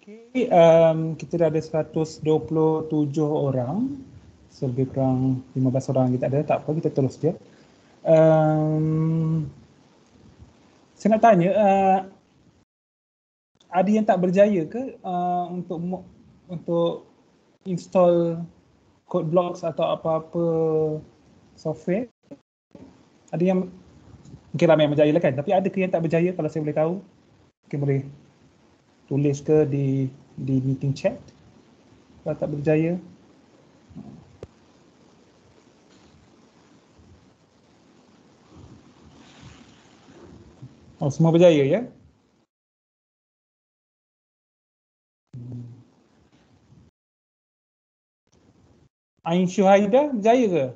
Okay, um, kita dah ada 127 orang. So, lebih kurang 15 orang kita ada. Tak apa, kita terus je. Um, saya nak tanya, uh, ada yang tak berjaya ke uh, untuk untuk install code blocks atau apa-apa software? Ada yang mungkin ramai yang berjaya lah kan, tapi ada ke yang tak berjaya kalau saya boleh tahu? Mungkin boleh tulis ke di di meeting chat kalau tak berjaya. Oh, semua berjaya ya? Ain Syuhaida berjaya ke?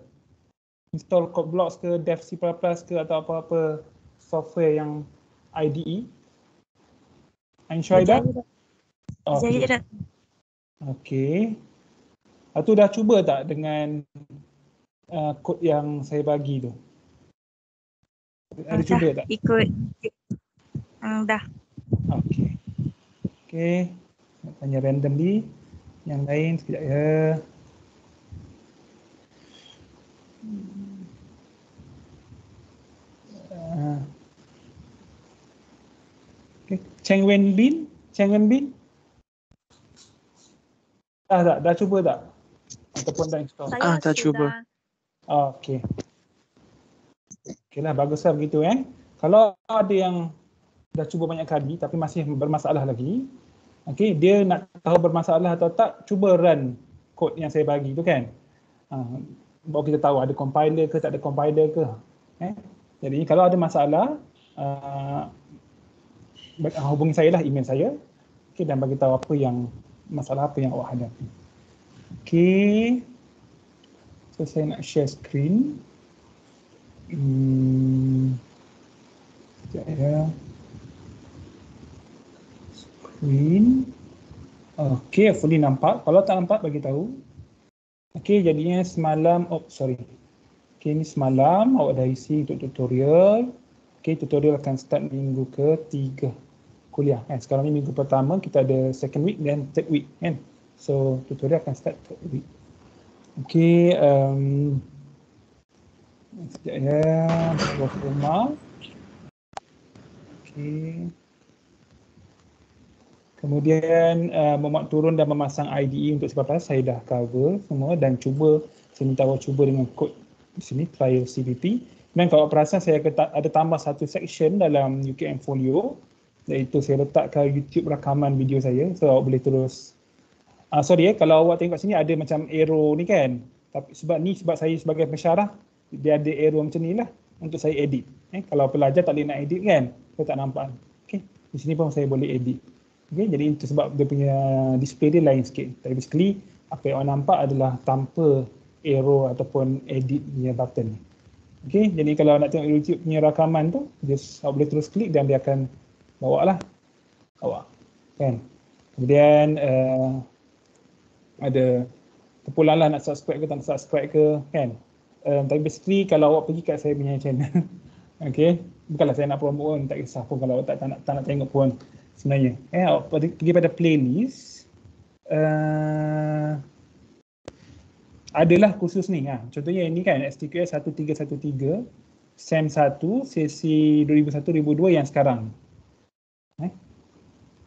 Install code blocks ke, dev C++ ke atau apa-apa software yang IDE? Ain Syuhaida? Oh, berjaya dah. Okay. Lepas dah cuba tak dengan uh, kod yang saya bagi tu? Ada dah, cuba tak? Ikut. Hmm, dah. Okay. Okay. Nak tanya randomly. Yang lain sekejap ya. Uh, okay. Cheng Wen Bin? Cheng Wen Bin? Dah tak? Dah cuba tak? Ataupun dah install? Saya Ah, dah cuba. Oh, okay. Okay lah, baguslah begitu eh. Kalau ada yang dah cuba banyak kali tapi masih bermasalah lagi, okay, dia nak tahu bermasalah atau tak, cuba run kod yang saya bagi tu kan. Uh, baru kita tahu ada compiler ke tak ada compiler ke. Eh? Jadi kalau ada masalah, uh, hubungi saya lah email saya okay, dan bagi tahu apa yang masalah apa yang awak hadapi. Okay. So saya nak share screen. Hmm. Ya. Screen. Okay, fully nampak. Kalau tak nampak, bagi tahu. Okay, jadinya semalam, oh sorry. Okay, ni semalam awak dah isi untuk tutorial. Okay, tutorial akan start minggu ke-3 kuliah. Kan? Sekarang ni minggu pertama, kita ada second week dan third week. Kan? So, tutorial akan start third week. Okay, um, sekejap ya, buat rumah. Okay. Kemudian uh, memuat turun dan memasang IDE untuk sebab saya dah cover semua dan cuba saya minta awak cuba dengan kod di sini trial CBP. Dan kalau perasan saya ada tambah satu section dalam UKM Folio iaitu saya letakkan YouTube rakaman video saya. So awak boleh terus. Uh, sorry eh kalau awak tengok sini ada macam arrow ni kan? Tapi sebab ni sebab saya sebagai pensyarah dia ada arrow macam ni lah untuk saya edit. Eh kalau pelajar tak boleh nak edit kan? Saya tak nampak. Okey di sini pun saya boleh edit. Okay, jadi itu sebab dia punya display dia lain sikit. Tapi basically apa yang awak nampak adalah tanpa arrow ataupun edit punya button. Okay, jadi kalau nak tengok YouTube punya rakaman tu, just awak boleh terus klik dan dia akan bawa lah awak. Kan? Kemudian uh, ada terpulang lah nak subscribe ke tak nak subscribe ke kan. Uh, tapi basically kalau awak pergi kat saya punya channel, okay, bukanlah saya nak promote pun, tak kisah pun kalau awak tak, tak, nak, tak nak tengok pun sebenarnya. Eh, pergi pada playlist. Uh, adalah khusus ni. Ha. Contohnya ini kan STQS 1313 SEM 1 sesi 2001-2002 yang sekarang. Eh.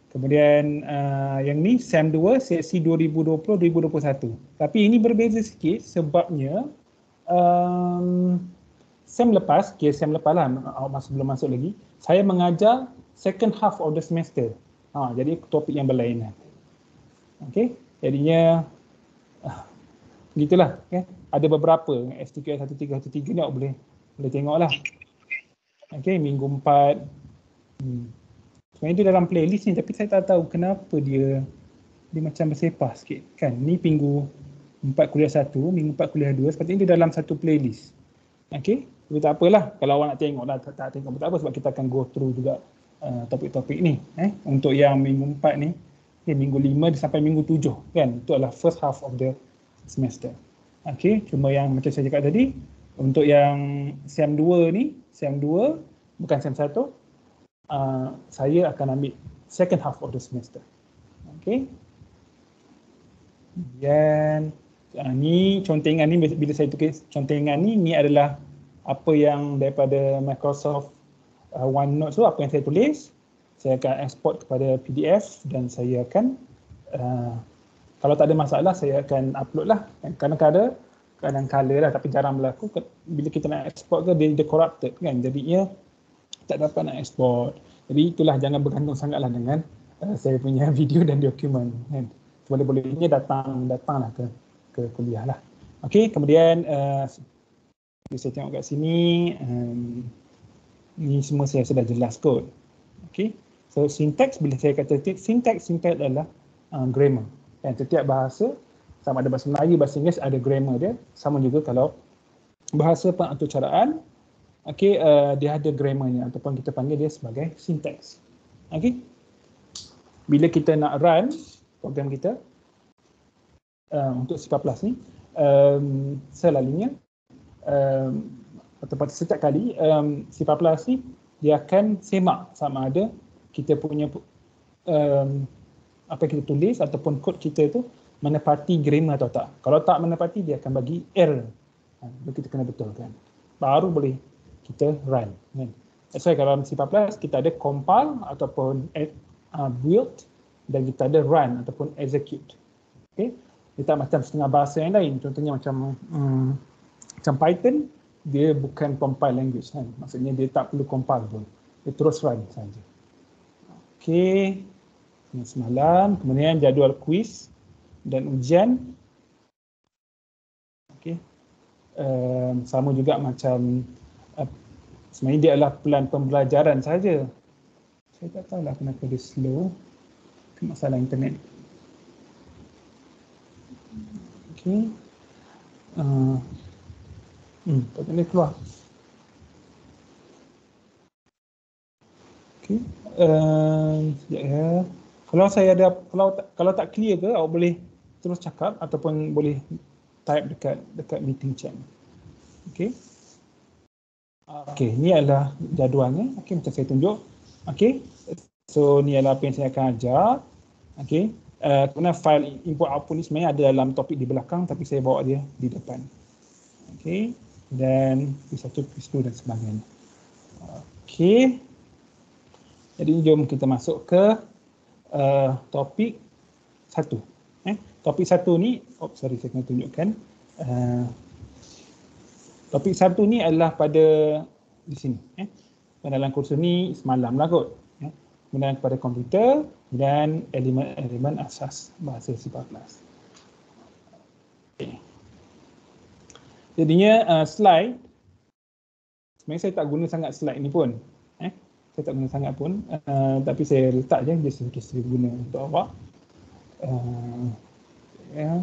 Kemudian uh, yang ni SEM 2 sesi 2020-2021. Tapi ini berbeza sikit sebabnya um, SEM lepas, okay, SEM lepas lah, masa belum masuk lagi, saya mengajar second half of the semester. Ha, jadi topik yang berlainan. Okay, jadinya uh, gitulah. Okay. Ada beberapa STQS 1313 ni awak boleh boleh tengok lah. Okay, minggu 4. Hmm. Sebenarnya dia dalam playlist ni tapi saya tak tahu kenapa dia dia macam bersepah sikit. Kan, ni minggu 4 kuliah 1, minggu 4 kuliah 2. Sepatutnya dia dalam satu playlist. Okay, tapi tak apalah. Kalau awak nak tengok lah, tak, tak tengok pun tak apa sebab kita akan go through juga uh, topik-topik ni eh untuk yang minggu 4 ni okay, minggu 5 sampai minggu 7 kan itu adalah first half of the semester okey cuma yang macam saya cakap tadi untuk yang SEM 2 ni SEM 2 bukan SEM 1 uh, saya akan ambil second half of the semester. Okay. Kemudian uh, ni contengan ni bila saya tulis contengan ni ni adalah apa yang daripada Microsoft uh, OneNote tu apa yang saya tulis. Saya akan export kepada PDF dan saya akan uh, kalau tak ada masalah saya akan upload lah. Kadang-kadang kadang-kadang lah tapi jarang berlaku. Bila kita nak export ke dia, dia corrupted kan. Jadi ia tak dapat nak export. Jadi itulah jangan bergantung sangatlah dengan uh, saya punya video dan dokumen kan. Boleh-bolehnya datang datanglah ke ke kuliah lah. Okey kemudian uh, saya tengok kat sini um, ni semua saya sudah jelas kot. Okey so syntax bila saya kata syntax syntax adalah uh, grammar. Dan setiap bahasa sama ada bahasa Melayu, bahasa Inggeris ada grammar dia. Sama juga kalau bahasa pengaturcaraan, okay, uh, dia ada grammarnya ataupun kita panggil dia sebagai syntax. Okay. Bila kita nak run program kita uh, untuk C++ ni, um, selalunya um, ataupun setiap kali um, C++ ni dia akan semak sama ada kita punya um, apa kita tulis ataupun kod kita tu menepati grammar atau tak. Kalau tak menepati dia akan bagi error. Ha, kita kena betulkan. Baru boleh kita run. Kan? That's why kalau C++ kita ada compile ataupun uh, build dan kita ada run ataupun execute. Okay? Dia tak macam setengah bahasa yang lain. Contohnya macam um, macam Python, dia bukan compile language. Kan? Maksudnya dia tak perlu compile pun. Dia terus run saja. Okay semalam. Kemudian jadual kuis dan ujian. Okey. Um, sama juga macam sebenarnya dia adalah pelan pembelajaran saja. Saya tak tahu lah kenapa dia slow. Itu masalah internet. Okey. Uh, hmm, tak boleh keluar. Okey. Uh, sekejap ya kalau saya ada kalau kalau tak clear ke awak boleh terus cakap ataupun boleh type dekat dekat meeting chat. Okey. Okey, ni adalah jadualnya. Okey, macam saya tunjuk. Okey. So ni adalah apa yang saya akan ajar. Okey. Uh, kemudian file input output ni sebenarnya ada dalam topik di belakang tapi saya bawa dia di depan. Okey. Dan P1, P2 dan sebagainya. Okey. Jadi jom kita masuk ke uh, topik satu. Eh, topik satu ni, oh sorry saya kena tunjukkan. Uh, topik satu ni adalah pada di sini. Eh. Dalam kursus ni semalam lah kot. Eh. Kemudian kepada komputer dan elemen-elemen asas bahasa C++. Okay. Jadinya uh, slide, sebenarnya saya tak guna sangat slide ni pun saya tak guna sangat pun uh, tapi saya letak je dia sedikit sedikit guna untuk awak uh, ya.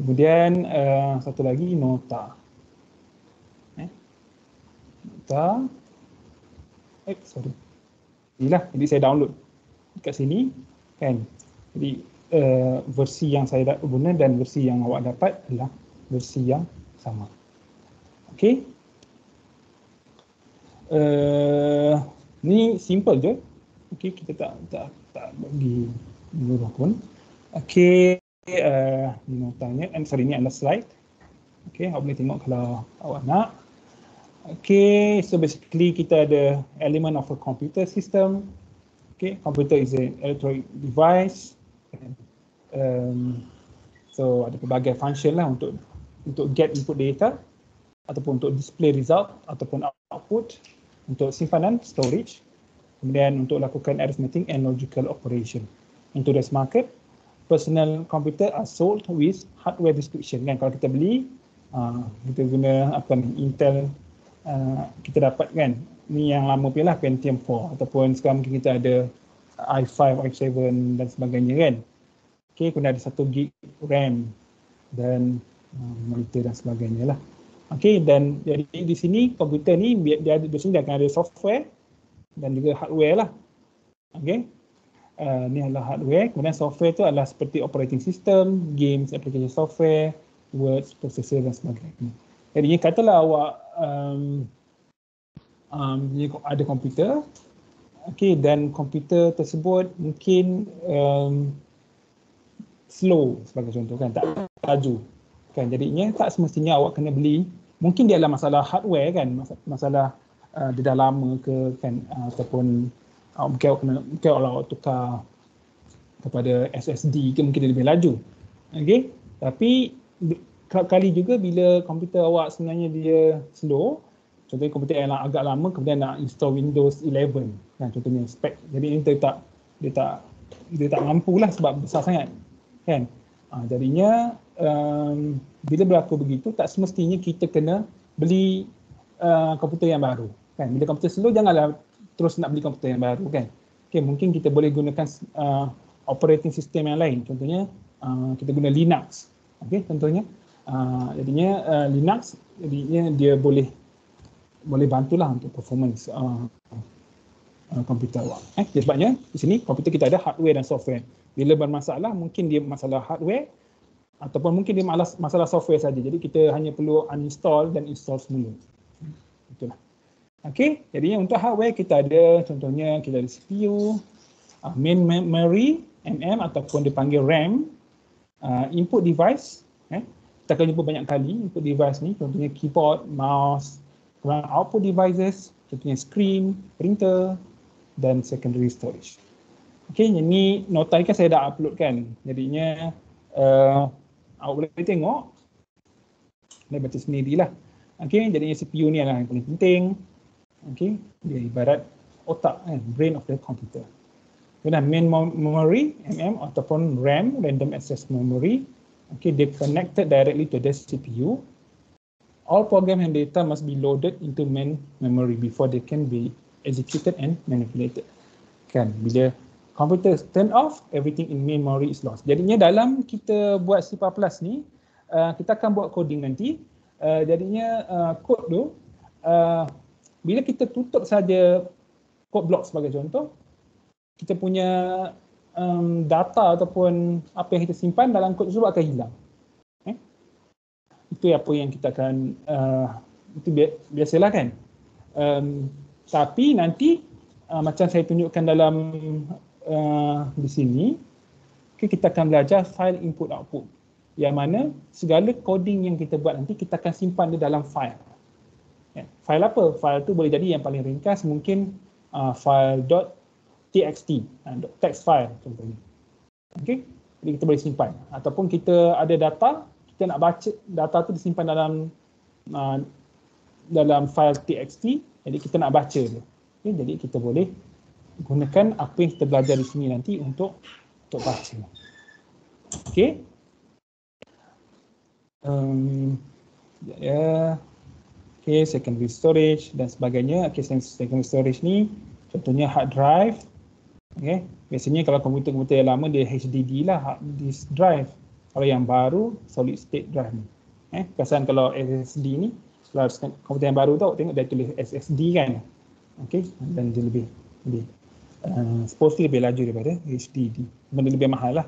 kemudian uh, satu lagi nota eh? Nota eh sorry inilah jadi saya download dekat sini kan jadi uh, versi yang saya guna dan versi yang awak dapat adalah versi yang sama okey uh, Ni simple je. Okey, kita tak tak tak bagi guru pun. Okey, uh, ni notanya. I'm sorry, ni adalah slide. Okey, awak boleh tengok kalau awak nak. Okay, so basically kita ada element of a computer system. Okay, computer is an electronic device. Um, so ada pelbagai function lah untuk untuk get input data ataupun untuk display result ataupun output untuk simpanan storage kemudian untuk lakukan arithmetic and logical operation untuk this market personal computer are sold with hardware description kan kalau kita beli uh, kita guna apa ni Intel uh, kita dapat kan ni yang lama punya lah Pentium 4 ataupun sekarang mungkin kita ada i5, i7 dan sebagainya kan okay, kemudian ada 1 gig RAM dan uh, monitor dan sebagainya lah Okey dan jadi di sini komputer ni dia ada di sini dia akan ada software dan juga hardware lah. Okey. Uh, ni adalah hardware. Kemudian software tu adalah seperti operating system, games, application software, words, processor dan sebagainya. Jadi katalah awak um, um, ada komputer, okey dan komputer tersebut mungkin um, slow sebagai contoh kan tak laju kan. Jadinya tak semestinya awak kena beli. Mungkin dia adalah masalah hardware kan masalah uh, dia dah lama ke kan uh, ataupun uh, mungkin awak kena mungkin awak tukar kepada SSD ke mungkin dia lebih laju. Okey tapi kali juga bila komputer awak sebenarnya dia slow contohnya komputer yang agak lama kemudian nak install Windows 11 kan contohnya spek jadi ini dia tak dia tak dia tak mampu lah sebab besar sangat kan? Uh, jadinya um, bila berlaku begitu tak semestinya kita kena beli uh, komputer yang baru kan? Bila komputer slow janganlah terus nak beli komputer yang baru kan? Okay, mungkin kita boleh gunakan uh, operating system yang lain. Contohnya uh, kita guna Linux. Okey contohnya uh, jadinya uh, Linux jadinya dia boleh boleh bantulah untuk performance uh, uh, komputer awak. Eh, sebabnya di sini komputer kita ada hardware dan software. Bila bermasalah mungkin dia masalah hardware ataupun mungkin dia malas, masalah software saja. Jadi kita hanya perlu uninstall dan install semula. Itulah. Okey, jadinya untuk hardware kita ada contohnya kita ada CPU, uh, main memory, MM ataupun dipanggil RAM, uh, input device, kita akan jumpa banyak kali input device ni contohnya keyboard, mouse, Kemudian output devices, contohnya screen, printer dan secondary storage. Yang ni nota ni kan saya dah upload kan. Jadinya uh, awak boleh tengok. Boleh baca sendirilah. Okay, jadinya CPU ni adalah yang paling penting. Okay, dia ibarat otak kan, brain of the computer. Kemudian main memory, MM ataupun RAM, random access memory. Okay, they connected directly to the CPU all program and data must be loaded into main memory before they can be executed and manipulated. Kan, bila computer turn off, everything in memory is lost. Jadinya dalam kita buat C++ ni, uh, kita akan buat coding nanti. Uh, jadinya uh, code tu, uh, bila kita tutup saja code block sebagai contoh, kita punya um, data ataupun apa yang kita simpan dalam code tersebut akan hilang. Itu apa yang kita akan uh, itu biasalah kan? Um, tapi nanti uh, macam saya tunjukkan dalam uh, di sini okay, kita akan belajar file input output. Yang mana segala coding yang kita buat nanti kita akan simpan di dalam file. Ya, file apa? file tu boleh jadi yang paling ringkas mungkin uh, file .txt uh, text file contohnya. Okay? jadi kita boleh simpan. Ataupun kita ada data kita nak baca data tu disimpan dalam uh, dalam file txt jadi kita nak baca dia. Okay, jadi kita boleh gunakan apa yang kita belajar di sini nanti untuk untuk baca. Okey. Um, ya. Okey secondary storage dan sebagainya. Okey secondary storage ni contohnya hard drive okey biasanya kalau komputer-komputer yang lama dia HDD lah hard disk drive kalau yang baru solid state drive ni. Eh, kesan kalau SSD ni kalau komputer yang baru tu tengok dia tulis SSD kan. Okey, dan dia lebih lebih uh, supposedly lebih laju daripada HDD. Benda lebih mahal lah.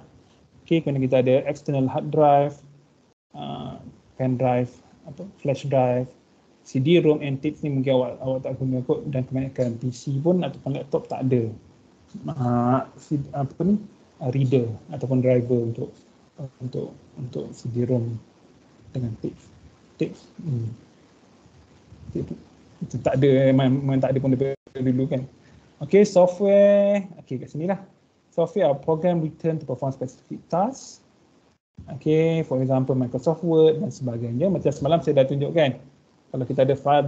Okey, kemudian kita ada external hard drive, uh, pen drive, apa, flash drive, CD-ROM and tapes ni mungkin awak, awak tak guna kot dan kebanyakan PC pun ataupun laptop tak ada uh, apa ni, uh, reader ataupun driver untuk untuk untuk CD-ROM dengan tips tips hmm. itu tak ada memang, tak ada pun daripada dulu kan. Okay software okay kat sini lah. Software are program written to perform specific task okay for example Microsoft Word dan sebagainya. Macam semalam saya dah tunjukkan kalau kita ada file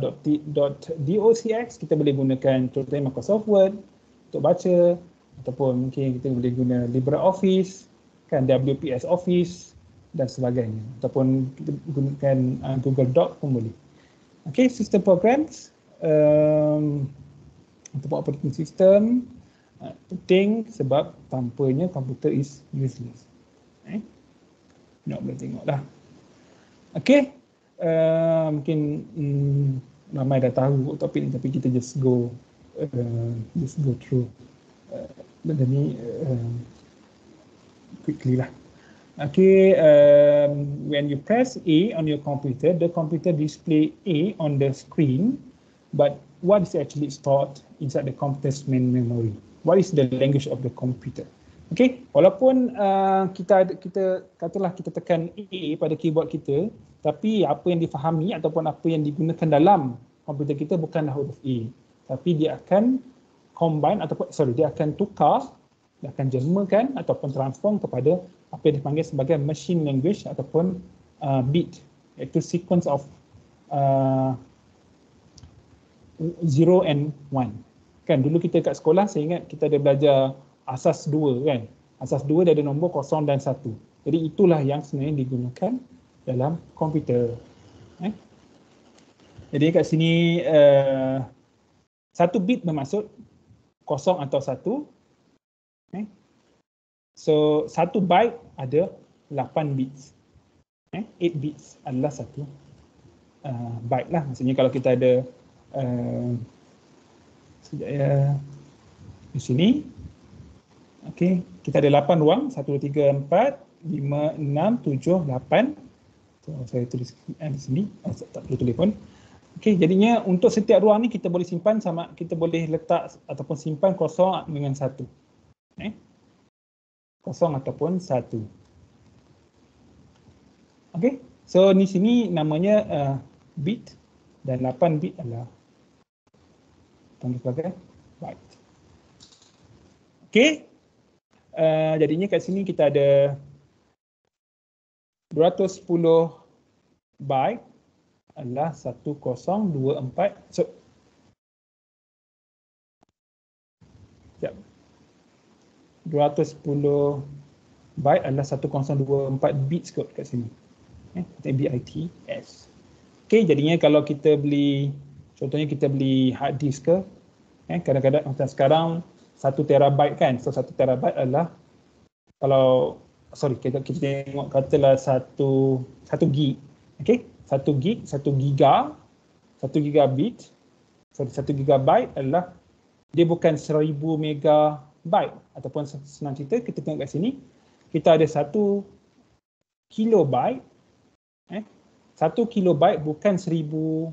.docx kita boleh gunakan contohnya Microsoft Word untuk baca ataupun mungkin kita boleh guna LibreOffice kan WPS Office dan sebagainya ataupun kita gunakan uh, Google Doc pun boleh. Okay, sistem programs um, untuk operating system uh, penting sebab tanpanya komputer is useless. Eh? Nak boleh tengok lah. Okay, uh, mungkin um, ramai dah tahu topik ni tapi kita just go Eh, uh, just go through. Uh, let me uh, quickly lah. Okay, um, when you press A on your computer, the computer display A on the screen. But what is actually stored inside the computer's main memory? What is the language of the computer? Okay, walaupun uh, kita kita katalah kita tekan A pada keyboard kita, tapi apa yang difahami ataupun apa yang digunakan dalam komputer kita bukanlah huruf A tapi dia akan combine ataupun sorry dia akan tukar dia akan jelmakan ataupun transform kepada apa yang dipanggil sebagai machine language ataupun uh, bit iaitu sequence of uh, 0 and 1 kan dulu kita kat sekolah saya ingat kita ada belajar asas 2 kan? Asas 2 dia ada nombor 0 dan 1 jadi itulah yang sebenarnya digunakan dalam komputer eh? jadi kat sini uh, satu bit bermaksud kosong atau satu. Okay. So satu byte ada 8 bits. Eh? Okay. 8 bits adalah satu uh, byte lah. Maksudnya kalau kita ada uh, sekejap ya di sini. Okay. Kita ada 8 ruang. 1, 2, 3, 4, 5, 6, 7, 8. So, saya tulis eh, di sini. Oh, tak perlu telefon. Okey, jadinya untuk setiap ruang ni kita boleh simpan sama kita boleh letak ataupun simpan kosong dengan satu. Okay. Kosong ataupun satu. Okey, so ni sini namanya uh, bit dan 8 bit adalah tanda sebagai byte. Okey, uh, jadinya kat sini kita ada 210 byte adalah 1024 so Sekejap. 210 byte adalah 1024 bits kot kat sini. Eh bits okey jadinya kalau kita beli contohnya kita beli hard disk ke eh kadang-kadang macam sekarang 1 terabyte kan? So 1 terabyte adalah kalau sorry kita kita tengok katalah 1 1 gig. Okey? 1 gig, 1 giga, 1 gigabit, sorry, 1 gigabyte adalah dia bukan 1000 megabyte ataupun senang cerita kita tengok kat sini kita ada 1 kilobyte eh 1 kilobyte bukan 1000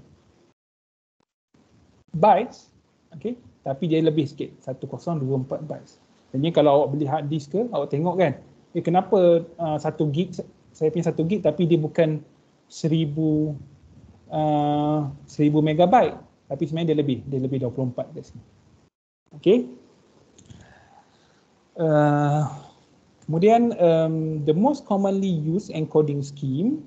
bytes okey tapi dia lebih sikit 1024 bytes. Jadi kalau awak beli hard disk ke awak tengok kan eh kenapa uh, 1 gig saya punya 1 gig tapi dia bukan 1000 uh, megabyte tapi sebenarnya dia lebih dia lebih 24 kat sini. Okey. Uh, kemudian um, the most commonly used encoding scheme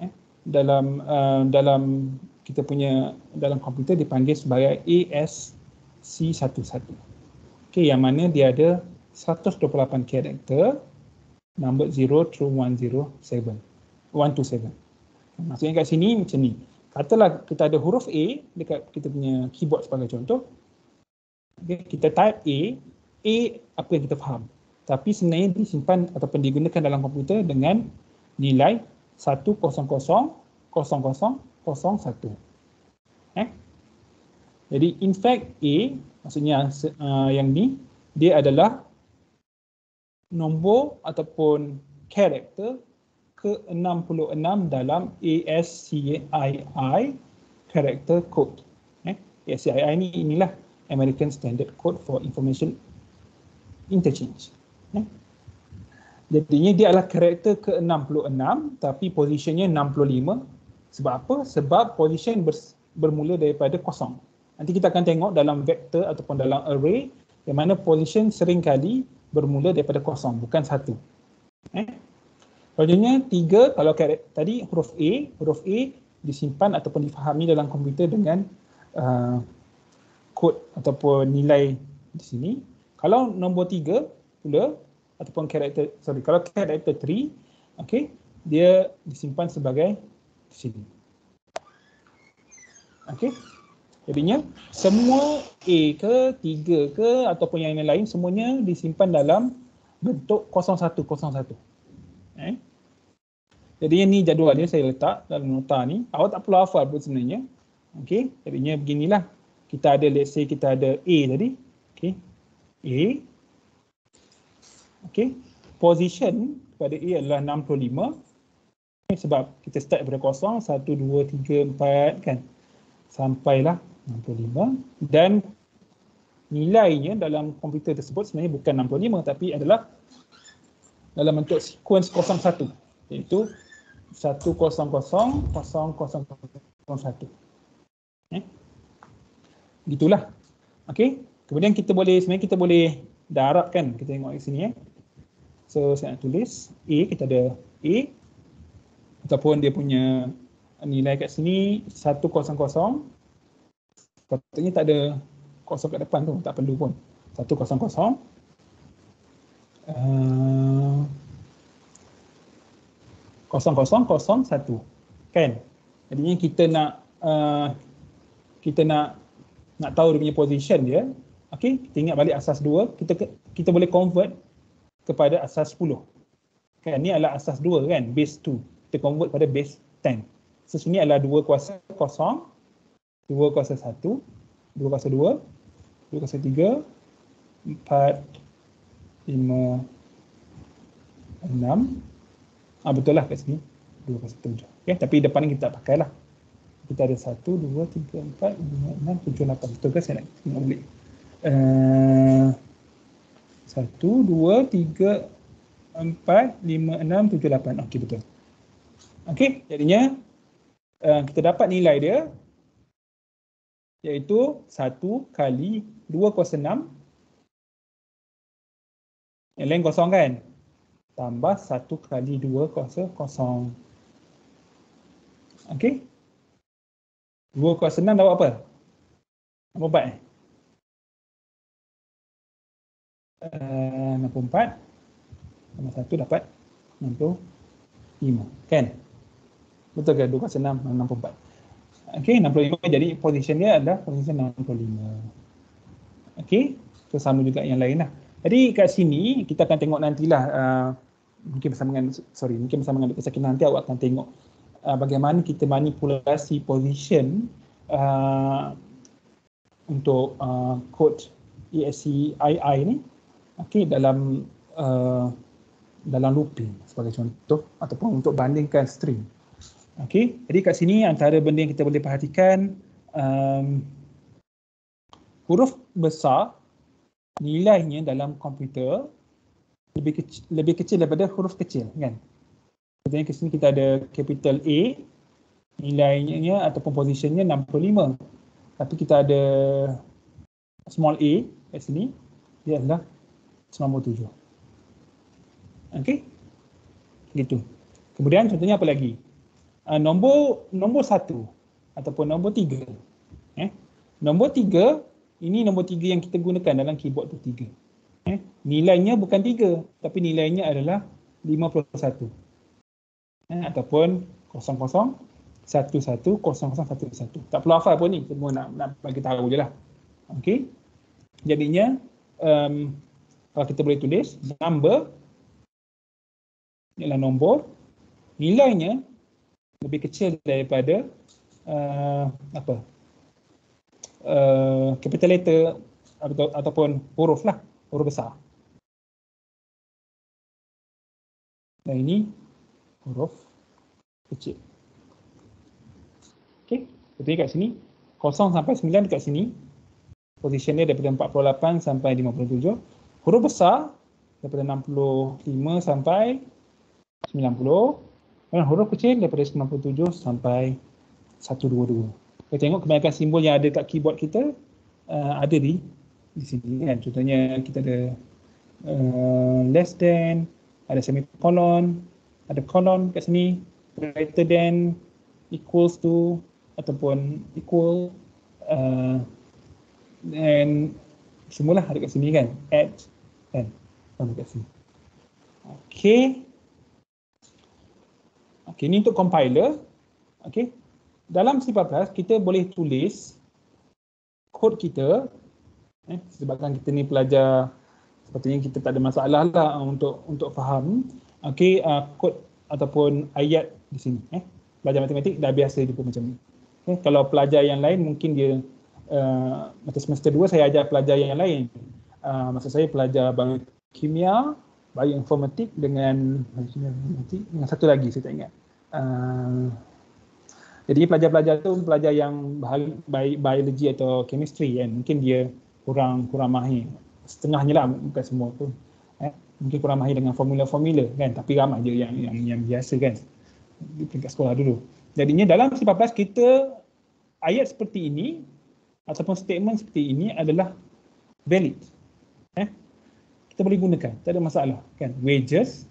eh, dalam uh, dalam kita punya dalam komputer dipanggil sebagai ASC11. Okey yang mana dia ada 128 karakter number 0 through 107. 127. Maksudnya kat sini macam ni. Katalah kita ada huruf A dekat kita punya keyboard sebagai contoh. Okay, kita type A, A apa yang kita faham. Tapi sebenarnya disimpan ataupun digunakan dalam komputer dengan nilai 1000001. Eh? Jadi in fact A, maksudnya uh, yang ni, dia adalah nombor ataupun karakter ke-66 dalam ASCII Character Code. Eh, ASCII ni inilah American Standard Code for Information Interchange. Eh. Jadinya dia adalah karakter ke-66 tapi posisinya 65. Sebab apa? Sebab position ber bermula daripada kosong. Nanti kita akan tengok dalam vektor ataupun dalam array yang mana position seringkali bermula daripada kosong, bukan satu. Eh? Contohnya tiga kalau tadi huruf A, huruf A disimpan ataupun difahami dalam komputer dengan uh, kod ataupun nilai di sini. Kalau nombor tiga pula ataupun karakter, sorry, kalau karakter 3, okay, dia disimpan sebagai di sini. Okay. Jadinya semua A ke 3 ke ataupun yang lain-lain semuanya disimpan dalam bentuk 0101. Eh? Jadi ini jadual dia saya letak dalam nota ni. Awak tak perlu hafal pun sebenarnya. Okey, jadinya beginilah. Kita ada let's say kita ada A tadi. Okey. A. Okey. Position pada A adalah 65. Okay. Sebab kita start daripada kosong 1 2 3 4 kan. Sampailah 65 dan nilainya dalam komputer tersebut sebenarnya bukan 65 tapi adalah 0.5 dalam bentuk sequence 01 iaitu 1000001. Eh? Gitulah. Okey. Kemudian kita boleh sebenarnya kita boleh darab kan kita tengok di sini eh. So saya nak tulis A kita ada A ataupun dia punya nilai kat sini 100 patutnya tak ada kosong kat depan tu tak perlu pun 100 uh, 0001 kan? Jadinya kita nak uh, kita nak nak tahu dia punya position dia okey? Kita ingat balik asas 2 kita kita boleh convert kepada asas 10 kan? Ni adalah asas 2 kan? Base 2 kita convert pada base 10 so sini adalah 2 kuasa 0 2 kuasa 1 2 kuasa 2 2 kuasa 3 4 5 6 Ah betul lah kat sini. 2 kuasa 7. Okay, tapi depan ni kita tak pakai lah. Kita ada 1, 2, 3, 4, 5, 6, 7, 8. Betul ke saya nak tengok balik? Uh, 1, 2, 3, 4, 5, 6, 7, 8. Okey betul. Okey, jadinya uh, kita dapat nilai dia iaitu 1 kali 2 kuasa 6 yang lain kosong kan? tambah 1 kali 2 kuasa kosong. Okey. 2 kuasa 6 dapat apa? Apa buat eh? Uh, 64 tambah 1 dapat 65. Kan? Betul ke? 2 kuasa 6 64. Okey, 65 jadi position dia adalah position 65. Okey, so sama juga yang lain lah. Jadi kat sini kita akan tengok nantilah uh, mungkin bersama dengan sorry mungkin bersama dengan. Sakin nanti awak akan tengok uh, bagaimana kita manipulasi position uh, untuk uh, code ESC II ni okay, dalam uh, dalam looping sebagai contoh ataupun untuk bandingkan string. Okey, jadi kat sini antara benda yang kita boleh perhatikan um, huruf besar nilainya dalam komputer lebih kecil, lebih kecil daripada huruf kecil kan. Contohnya ke sini kita ada capital A nilainya ataupun positionnya 65. Tapi kita ada small a kat sini dia adalah 97. Okey. Gitu. Kemudian contohnya apa lagi? Uh, nombor nombor satu ataupun nombor tiga. Eh? Nombor tiga, ini nombor tiga yang kita gunakan dalam keyboard tu tiga. Eh, nilainya bukan 3 tapi nilainya adalah 51 eh, ataupun 00 11 0011 tak perlu hafal pun ni semua nak, nak bagi tahu je lah. Ok? Jadinya um, kalau kita boleh tulis number ialah nombor nilainya lebih kecil daripada uh, apa uh, capital letter atau, ataupun huruf lah huruf besar. Dan ini huruf kecil. Okey, jadi kat sini 0 sampai 9 dekat sini. Position dia daripada 48 sampai 57. Huruf besar daripada 65 sampai 90. Dan huruf kecil daripada 97 sampai 122. Kita tengok kebanyakan simbol yang ada kat keyboard kita uh, ada di di sini kan. Contohnya kita ada uh, less than ada semicolon ada colon kat sini greater than equals to ataupun equal uh, dan semualah ada kat sini kan. At kan? Ada kat sini. Okey okey ni untuk compiler. Okey dalam C++ kita boleh tulis kod kita eh, sebabkan kita ni pelajar sepatutnya kita tak ada masalah lah untuk untuk faham. Okey uh, kod ataupun ayat di sini eh. Pelajar matematik dah biasa juga macam ni. Okay. kalau pelajar yang lain mungkin dia uh, masa semester 2 saya ajar pelajar yang lain. Uh, maksud saya pelajar biokimia bioinformatik dengan dengan satu lagi saya tak ingat. Uh, jadi pelajar-pelajar tu pelajar yang baik biologi atau chemistry kan mungkin dia kurang kurang mahir. Setengahnya lah bukan semua pun. Eh, mungkin kurang mahir dengan formula-formula kan tapi ramai je yang yang yang biasa kan di peringkat sekolah dulu. Jadinya dalam C++ kita ayat seperti ini ataupun statement seperti ini adalah valid. Eh? Kita boleh gunakan, tak ada masalah kan. Wages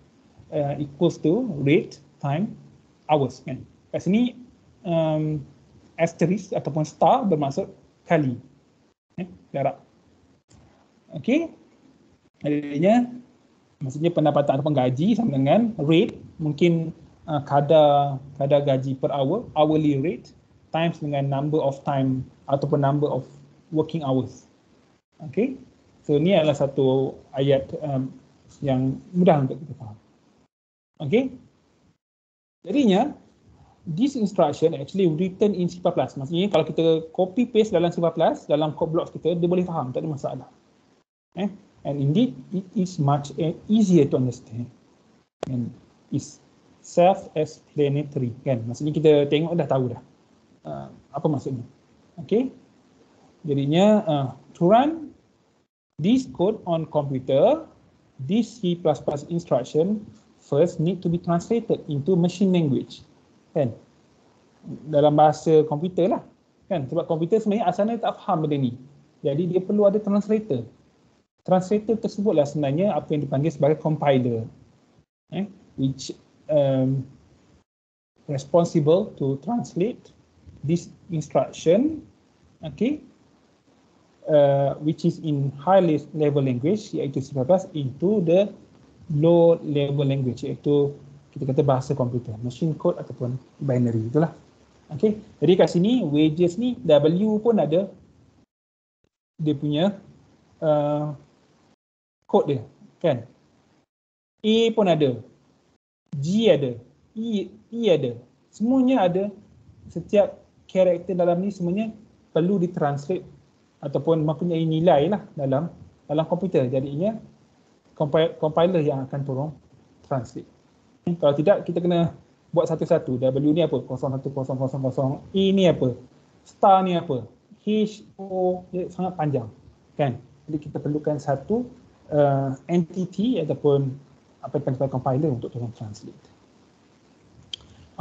uh, equals to rate time hours kan. Kat sini um, asterisk ataupun star bermaksud kali. Eh, jarak. Okey. Adanya maksudnya pendapatan ataupun gaji sama dengan rate mungkin uh, kadar kadar gaji per hour hourly rate times dengan number of time ataupun number of working hours. Okay. So ni adalah satu ayat um, yang mudah untuk kita faham. Okay. Jadinya this instruction actually written in C++. Maksudnya kalau kita copy paste dalam C++ dalam code blocks kita dia boleh faham tak ada masalah. Eh? And indeed it is much eh, easier to understand. And is self-explanatory kan. Maksudnya kita tengok dah tahu dah. Uh, apa maksudnya. Okay. Jadinya uh, to run this code on computer, this C++ instruction first need to be translated into machine language kan? Dalam bahasa komputer lah. Kan? Sebab komputer sebenarnya asalnya tak faham benda ni. Jadi dia perlu ada translator. Translator tersebutlah sebenarnya apa yang dipanggil sebagai compiler. Eh, which um, responsible to translate this instruction okay? Uh, which is in high level language iaitu C++ into the low level language iaitu kita kata bahasa komputer, machine code ataupun binary itulah. Okey. Jadi kat sini wages ni W pun ada dia punya uh, code dia, kan? A pun ada. G ada. E, e ada. Semuanya ada. Setiap karakter dalam ni semuanya perlu ditranslate ataupun mempunyai nilai lah dalam dalam komputer. Jadinya compiler yang akan tolong translate. Kalau tidak, kita kena buat satu-satu. W ni apa? 01000. E ni apa? Star ni apa? H, O, dia sangat panjang. Kan? Jadi kita perlukan satu uh, entity ataupun apa yang sebagai compiler untuk tolong translate.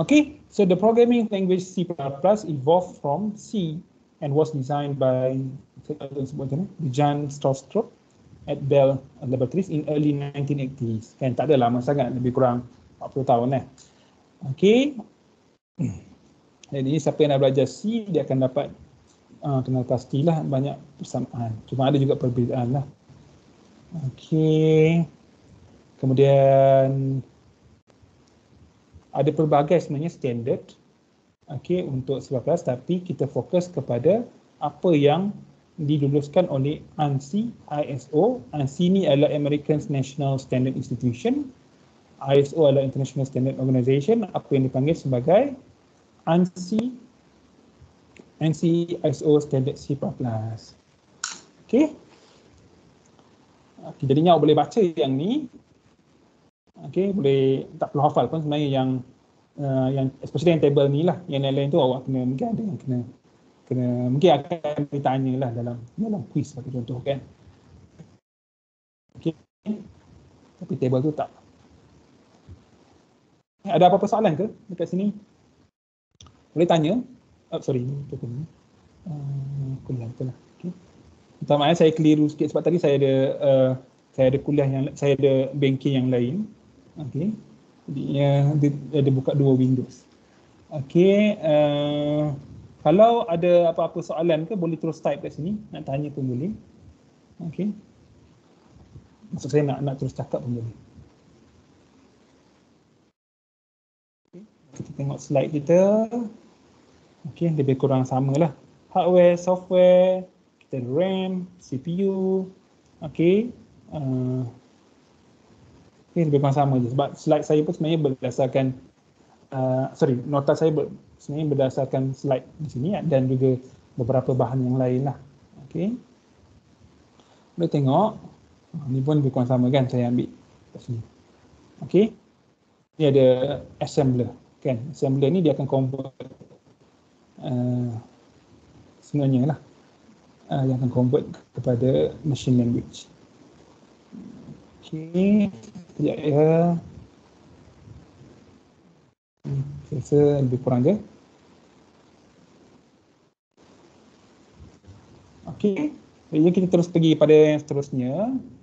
Okay, so the programming language C++ evolved from C and was designed by Jan Strostrup at Bell Laboratories in early 1980s. Kan tak ada lama sangat, lebih kurang 40 tahun eh. Okey. Jadi siapa yang nak belajar C dia akan dapat uh, kena pastilah banyak persamaan. Cuma ada juga perbezaan lah. Okey. Kemudian ada pelbagai sebenarnya standard okey untuk 11 tapi kita fokus kepada apa yang diluluskan oleh ANSI ISO. ANSI ni adalah American National Standard Institution ISO adalah International Standard Organization apa yang dipanggil sebagai ANSI ANSI ISO Standard C++. Okey. Okay, jadinya awak boleh baca yang ni. Okey, boleh tak perlu hafal pun sebenarnya yang uh, yang especially yang table ni lah. Yang lain-lain tu awak kena mungkin ada yang kena kena mungkin akan ditanya lah dalam dalam quiz bagi contoh kan. Okey. Tapi table tu tak ada apa-apa soalan ke dekat sini? Boleh tanya. Oh, sorry, pun. Uh, kuliah betul lah. Okay. Minta maaf saya keliru sikit sebab tadi saya ada uh, saya ada kuliah yang saya ada banking yang lain. Okey. Jadi ya, dia, ada buka dua Windows. Okey, uh, kalau ada apa-apa soalan ke boleh terus type kat sini, nak tanya pun boleh. Okey. Maksud saya nak nak terus cakap pun boleh. Kita tengok slide kita. Okey, lebih kurang sama lah. Hardware, software, kita RAM, CPU. Okey. Uh, okay, lebih kurang sama je. Sebab slide saya pun sebenarnya berdasarkan, uh, sorry, nota saya ber, sebenarnya berdasarkan slide di sini dan juga beberapa bahan yang lain lah. Okey. Boleh tengok. Ini pun lebih kurang sama kan saya ambil. Okey. Ini ada assembler kan assembler ni dia akan convert uh, sebenarnya lah uh, yang akan convert kepada machine language. Okay, sekejap ya. Saya rasa lebih kurang je. Okay, jadi kita terus pergi pada yang seterusnya.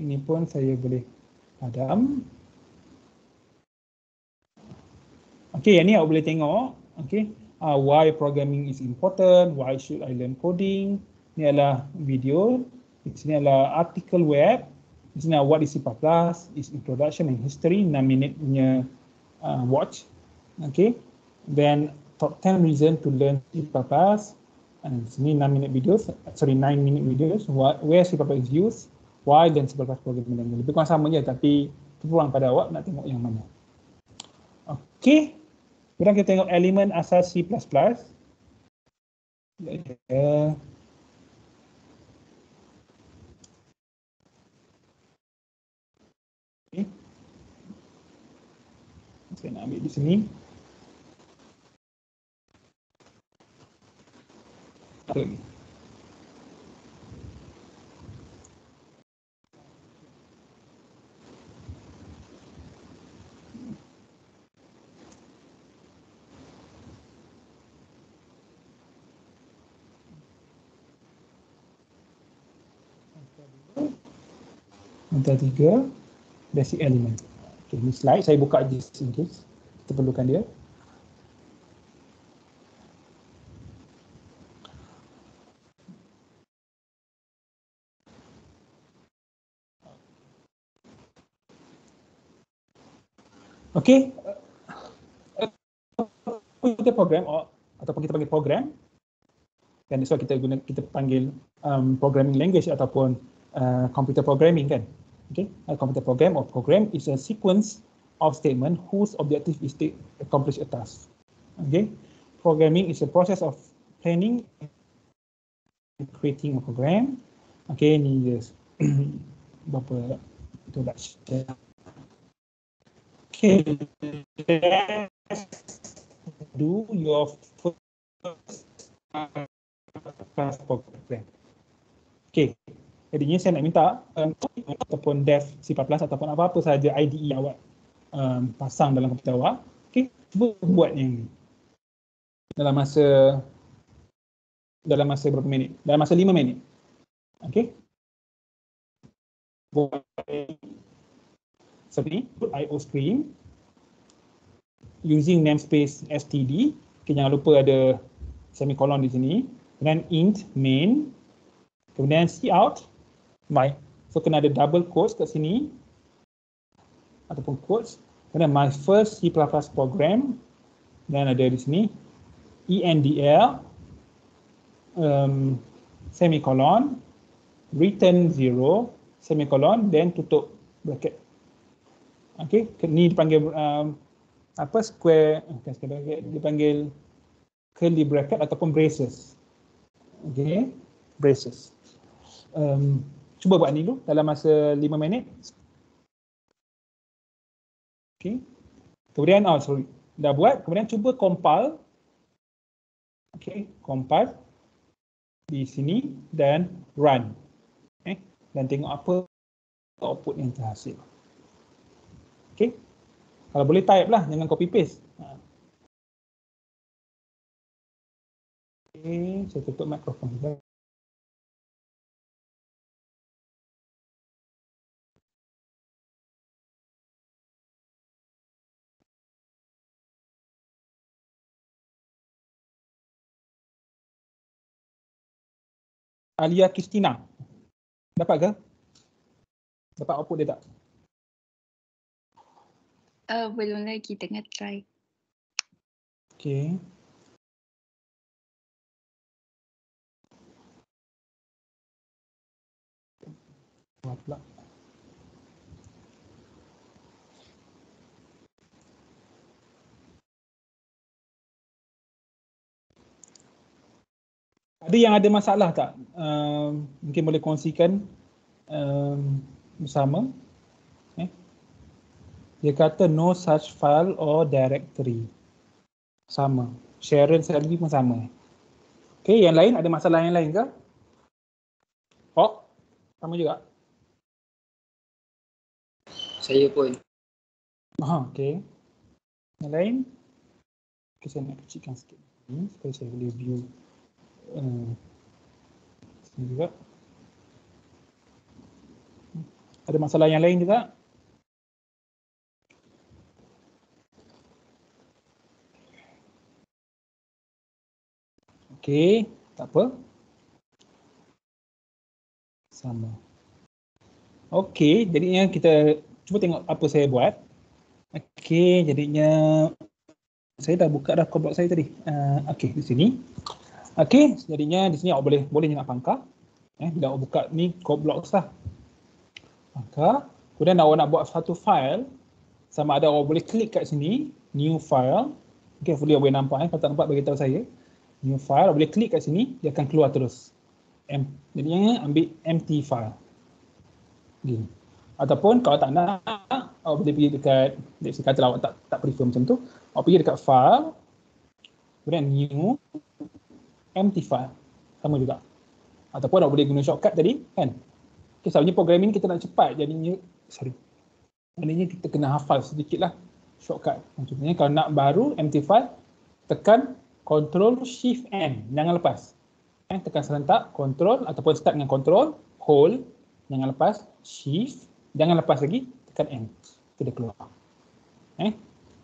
Ini pun saya boleh padam. Okay, yang ni awak boleh tengok. Okay, uh, why programming is important, why should I learn coding. Ini adalah video. Di sini adalah artikel web. Di sini adalah what is C++, is introduction and history, 6 minit punya uh, watch. Okay, then top 10 reason to learn C++, and sini 6 minute videos, sorry 9 minute videos, what, where C++ is used, why dan C++ programming language. Lebih kurang sama je tapi terpulang pada awak nak tengok yang mana. Okay, kemudian kita tengok elemen asas C++. Okay. Saya nak ambil di sini. lagi. Antara tiga basic element. Okay, ini slide saya buka just in case kita perlukan dia. Okey. Kita program oh, ataupun kita panggil program dan so kita guna kita panggil um, programming language ataupun uh, computer programming kan. Okay, a computer program or program is a sequence of statement whose objective is to accomplish a task. Okay, programming is a process of planning and creating a program. Okay, ni just beberapa introduction. Okay, do your first class program. Okay, jadinya saya nak minta um, ataupun dev C++ ataupun apa-apa sahaja IDE awak um, pasang dalam komputer awak. Okay, cuba buat yang ni. Dalam masa dalam masa berapa minit? Dalam masa lima minit. Buat seperti IO stream using namespace std. Okay, jangan lupa ada semicolon di sini. Kemudian int main. Kemudian cout my. So kena ada double quotes kat sini. Ataupun quotes. Kemudian my first C++ program. Dan ada di sini endl um, semicolon return zero semicolon then tutup bracket Okey, ni dipanggil um, apa square bukan square bracket, dipanggil curly bracket ataupun braces. Okey, braces. Um, cuba buat ni dulu dalam masa 5 minit. Okey. Kemudian oh sorry, dah buat, kemudian cuba compile. Okey, compile di sini dan run. Okay. Dan tengok apa output yang terhasil. Okay. Kalau boleh type lah, jangan copy paste. Okay, saya tutup mikrofon. Alia Kristina. Dapat ke? Dapat output dia tak? Uh, belum lagi tengah try. Okay. Pula. Ada yang ada masalah tak? Uh, mungkin boleh kongsikan uh, bersama dia kata no such file or directory. Sama. Sharon Selvi pun sama. Okay, yang lain ada masalah yang lain ke? Oh, sama juga. Saya pun. Ha, okey. Yang lain? Okay, saya nak kecilkan sikit ni supaya saya boleh view uh, sini juga. Ada masalah yang lain juga? Okey, tak apa. Sama. Okey, jadinya kita cuba tengok apa saya buat. Okey, jadinya saya dah buka dah code saya tadi. Uh, Okey, di sini. Okey, jadinya di sini awak boleh boleh nak pangkal. Eh, bila awak buka ni code block lah. Maka, kemudian awak nak buat satu file, sama ada awak boleh klik kat sini, new file. Okey, boleh awak boleh nampak eh, kalau tak nampak bagi tahu saya new file, boleh klik kat sini, dia akan keluar terus. M, jadinya ambil empty file. Gini. Ataupun kalau tak nak, awak boleh pergi dekat, let's say katalah awak tak, tak prefer macam tu, awak pergi dekat file, kemudian new, empty file. Sama juga. Ataupun awak boleh guna shortcut tadi, kan? Okay, selalunya program ini kita nak cepat, jadinya, sorry. Maknanya kita kena hafal sedikit lah shortcut. Contohnya kalau nak baru, empty file, tekan Control Shift N, jangan lepas. Eh, tekan serentak, Control ataupun start dengan Control, Hold, jangan lepas, Shift, jangan lepas lagi, tekan N. Kita keluar. Eh,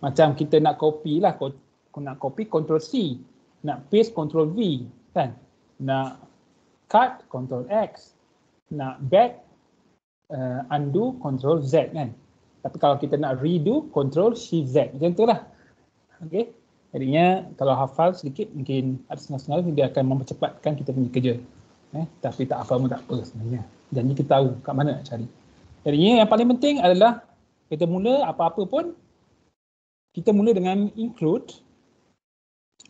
macam kita nak copy lah, nak copy Control C, nak paste Control V, kan? Nak cut Control X, nak back uh, undo Control Z kan? Tapi kalau kita nak redo Control Shift Z, macam tu lah. Okay. Jadinya kalau hafal sedikit mungkin ada setengah-setengah dia akan mempercepatkan kita punya kerja. Eh, tapi tak hafal pun tak apa sebenarnya. Janji kita tahu kat mana nak cari. Jadinya yang paling penting adalah kita mula apa-apa pun kita mula dengan include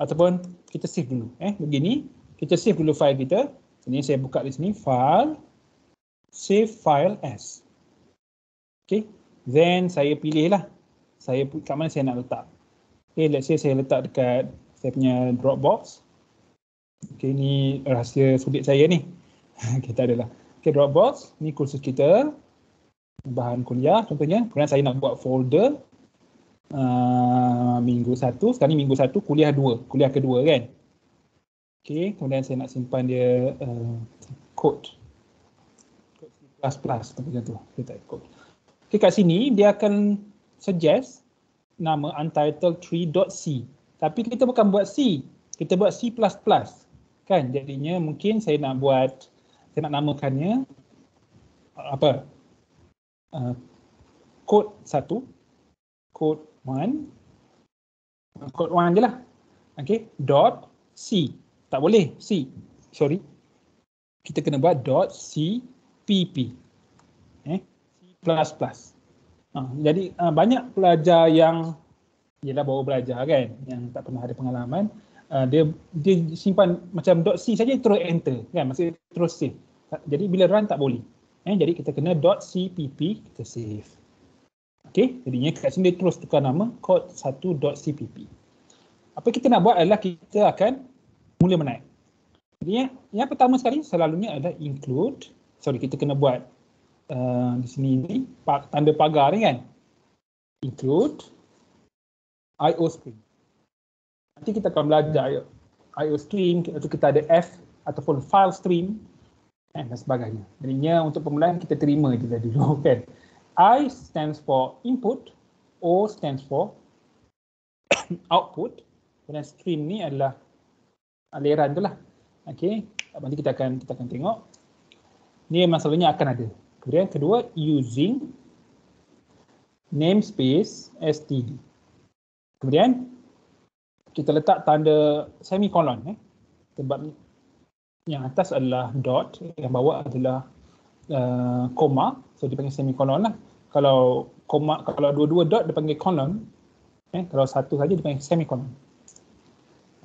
ataupun kita save dulu. Eh, begini, kita save dulu file kita. Ini saya buka di sini file save file as. Okay, then saya pilihlah saya kat mana saya nak letak. Okay, let's say saya letak dekat saya punya Dropbox. Okay, ni rahsia sulit saya ni. okay, tak adalah. Okay, Dropbox, ni kursus kita. Bahan kuliah contohnya. Kemudian saya nak buat folder uh, minggu satu. Sekarang ni minggu satu, kuliah dua. Kuliah kedua kan. Okay, kemudian saya nak simpan dia uh, code. Code plus plus macam tu. Kita code. Okay, kat sini dia akan suggest nama untitled tree.c. Tapi kita bukan buat C, kita buat C++. Kan? Jadinya mungkin saya nak buat, saya nak namakannya apa? Uh, code 1, code 1, code 1 je lah. Okay, dot C. Tak boleh C. Sorry. Kita kena buat dot C PP. Eh, C++. Ha, jadi uh, banyak pelajar yang ialah baru belajar kan yang tak pernah ada pengalaman uh, dia dia simpan macam .c saja terus enter kan masih terus save. Jadi bila run tak boleh. Eh, jadi kita kena .cpp kita save. Okey, jadinya kat sini terus tukar nama code 1.cpp. Apa kita nak buat adalah kita akan mula menaik. Jadi yang pertama sekali selalunya adalah include. Sorry, kita kena buat uh, di sini ni tanda pagar ni kan include IO stream. Nanti kita akan belajar IO stream kita ada F ataupun file stream dan sebagainya. Jadinya untuk permulaan kita terima lah dulu kan. I stands for input, O stands for output dan stream ni adalah aliran tu lah. Okay, nanti kita akan kita akan tengok. Ni masalahnya akan ada. Kemudian kedua using namespace std. Kemudian kita letak tanda semicolon eh. Sebab yang atas adalah dot, yang bawah adalah uh, koma, so dipanggil semicolon lah. Kalau koma, kalau dua-dua dot dipanggil colon, eh, kalau satu saja dipanggil semicolon.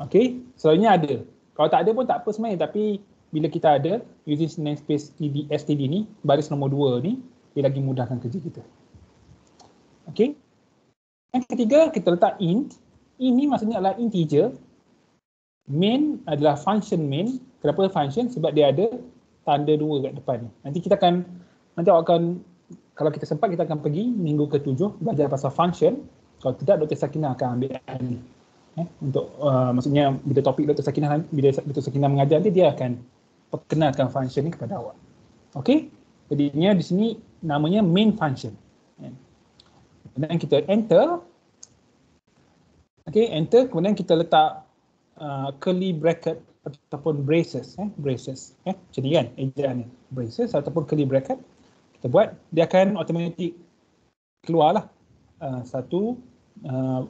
Okay, selalunya ada. Kalau tak ada pun tak apa sebenarnya, tapi bila kita ada using namespace std, std ni, baris nombor dua ni, dia lagi mudahkan kerja kita. Okay. Yang ketiga, kita letak int. Ini maksudnya adalah integer. Main adalah function main. Kenapa function? Sebab dia ada tanda dua kat depan. Nanti kita akan nanti awak akan kalau kita sempat kita akan pergi minggu ke-7 belajar pasal function. Kalau tidak Dr. Sakinah akan ambil ni. Eh, untuk uh, maksudnya bila topik Dr. Sakinah bila Dr. Sakinah mengajar nanti dia akan perkenalkan function ni kepada awak. Okey? Jadinya di sini namanya main function. Kemudian kita enter. Okey, enter kemudian kita letak uh, curly bracket ataupun braces eh braces eh jadi kan ejaan ni. Braces ataupun curly bracket kita buat dia akan automatic keluarlah uh, satu uh,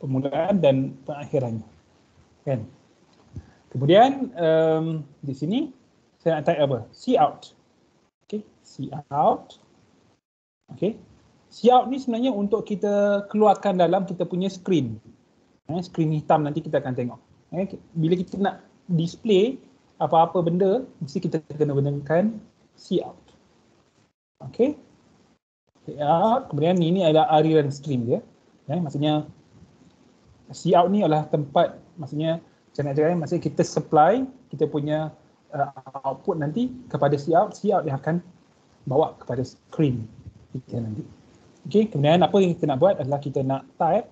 permulaan dan perakhirannya kan. Kemudian um, di sini saya nak type apa? See out. Okey see out. Okey see out ni sebenarnya untuk kita keluarkan dalam kita punya screen. Eh screen hitam nanti kita akan tengok eh bila kita nak display apa-apa benda mesti kita kena gunakan see out. Okay. See out. Kemudian ini adalah aliran stream dia. Eh, maksudnya see out ni adalah tempat maksudnya macam nak cakap maksudnya kita supply kita punya uh, output nanti kepada see out. See out dia akan bawa kepada screen kita nanti. Okay. Kemudian apa yang kita nak buat adalah kita nak type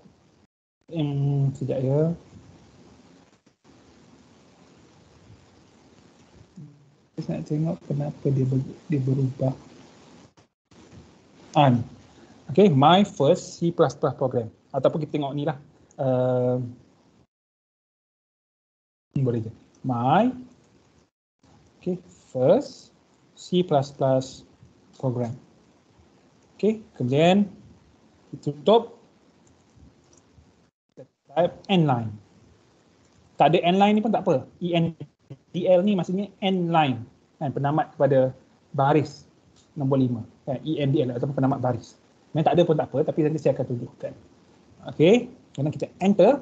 hmm, sekejap ya. Saya nak tengok kenapa dia ber, dia berubah. Ah Okay, my first C++ program. Ataupun kita tengok ni lah. Uh, boleh je. My okay, first C++ program. Okay, kemudian kita tutup. Type n line. Tak ada n line ni pun tak apa. en DL ni maksudnya end line kan penamat kepada baris nombor 5 kan ENDL ataupun penamat baris. Memang tak ada pun tak apa tapi nanti saya akan tunjukkan. Okey, kemudian kita enter.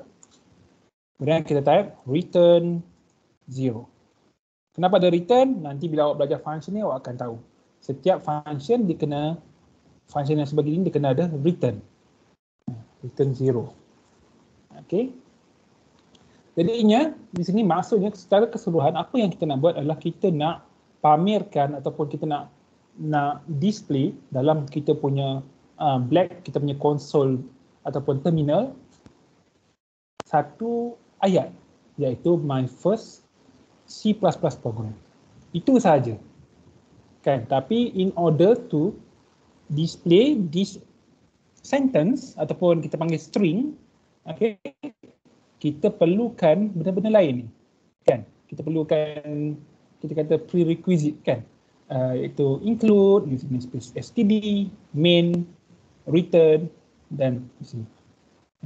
Kemudian kita type return 0. Kenapa ada return? Nanti bila awak belajar function ni awak akan tahu. Setiap function dia kena function yang sebegini dia kena ada return. Return 0. Okey. Jadinya di sini maksudnya secara keseluruhan apa yang kita nak buat adalah kita nak pamerkan ataupun kita nak nak display dalam kita punya uh, black kita punya konsol ataupun terminal satu ayat iaitu my first C++ program. Itu saja. Kan? Tapi in order to display this sentence ataupun kita panggil string okay, kita perlukan benda-benda lain ni kan? Kita perlukan kita kata prerequisite kan? Uh, iaitu include using space std main return dan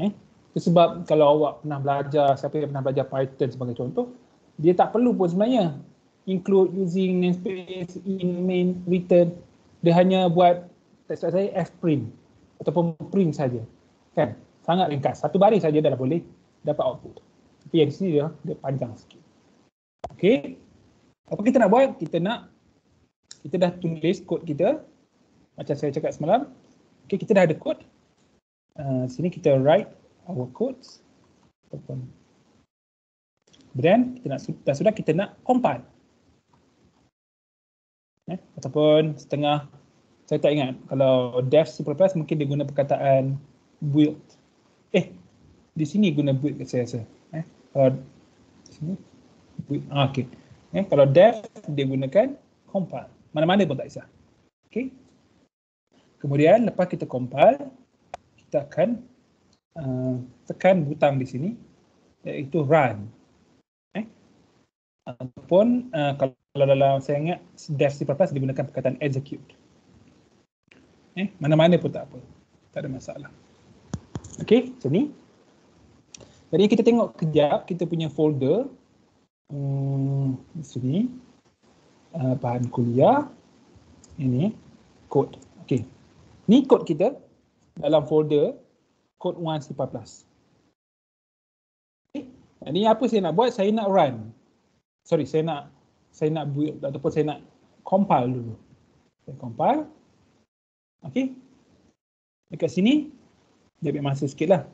eh? Itu sebab kalau awak pernah belajar siapa yang pernah belajar python sebagai contoh dia tak perlu pun sebenarnya include using namespace in main return. Dia hanya buat tak saya fprint ataupun print saja kan? Sangat ringkas. Satu baris saja dah boleh dapat output. Tapi yang di sini dia, dia panjang sikit. Okay. Apa kita nak buat? Kita nak, kita dah tulis kod kita. Macam saya cakap semalam. Okay, kita dah ada kod. Uh, sini kita write our codes. Ataupun Kemudian kita nak dah sudah kita nak compile. Eh, ataupun setengah saya tak ingat kalau dev C++ mungkin dia guna perkataan build. Eh, di sini guna build saya rasa. Eh, kalau di sini build, ah, okay. Eh, kalau def dia gunakan compile. Mana-mana pun tak kisah. Okay. Kemudian lepas kita compile, kita akan uh, tekan butang di sini iaitu run. Eh. Ataupun uh, kalau dalam saya ingat def C++ dia gunakan perkataan execute. Eh, mana-mana pun tak apa. Tak ada masalah. Okay, sini. So jadi kita tengok kejap kita punya folder hmm, sini uh, bahan kuliah ini kod. Okey. Ni kod kita dalam folder kod 1 C++. Okay. Ini apa saya nak buat? Saya nak run. Sorry, saya nak saya nak build ataupun saya nak compile dulu. Saya compile. Okey. Dekat sini dia ambil masa sikitlah.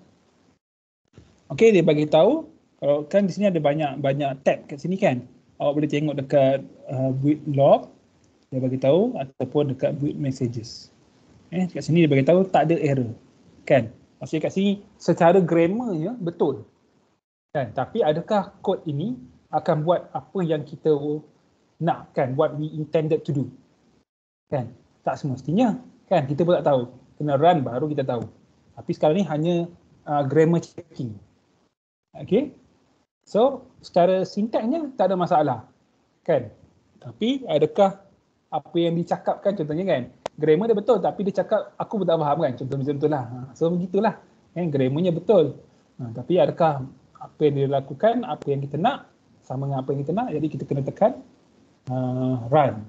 Okey, dia bagi tahu kalau kan di sini ada banyak banyak tab kat sini kan. awak boleh tengok dekat uh, build log dia bagi tahu ataupun dekat build messages. Eh kat sini dia bagi tahu tak ada error. Kan? Maksudnya kat sini secara grammar ya betul. Kan? Tapi adakah kod ini akan buat apa yang kita nak kan what we intended to do. Kan? Tak semestinya. Kan? Kita pun tak tahu. Kena run baru kita tahu. Tapi sekarang ni hanya uh, grammar checking. Okay? So, secara sintaknya tak ada masalah. Kan? Tapi adakah apa yang dicakapkan contohnya kan? Grammar dia betul tapi dia cakap aku pun tak faham kan? Contoh macam itulah ha, so begitulah kan? Grammarnya betul. Ha, tapi adakah apa yang dia lakukan apa yang kita nak sama dengan apa yang kita nak jadi kita kena tekan uh, run.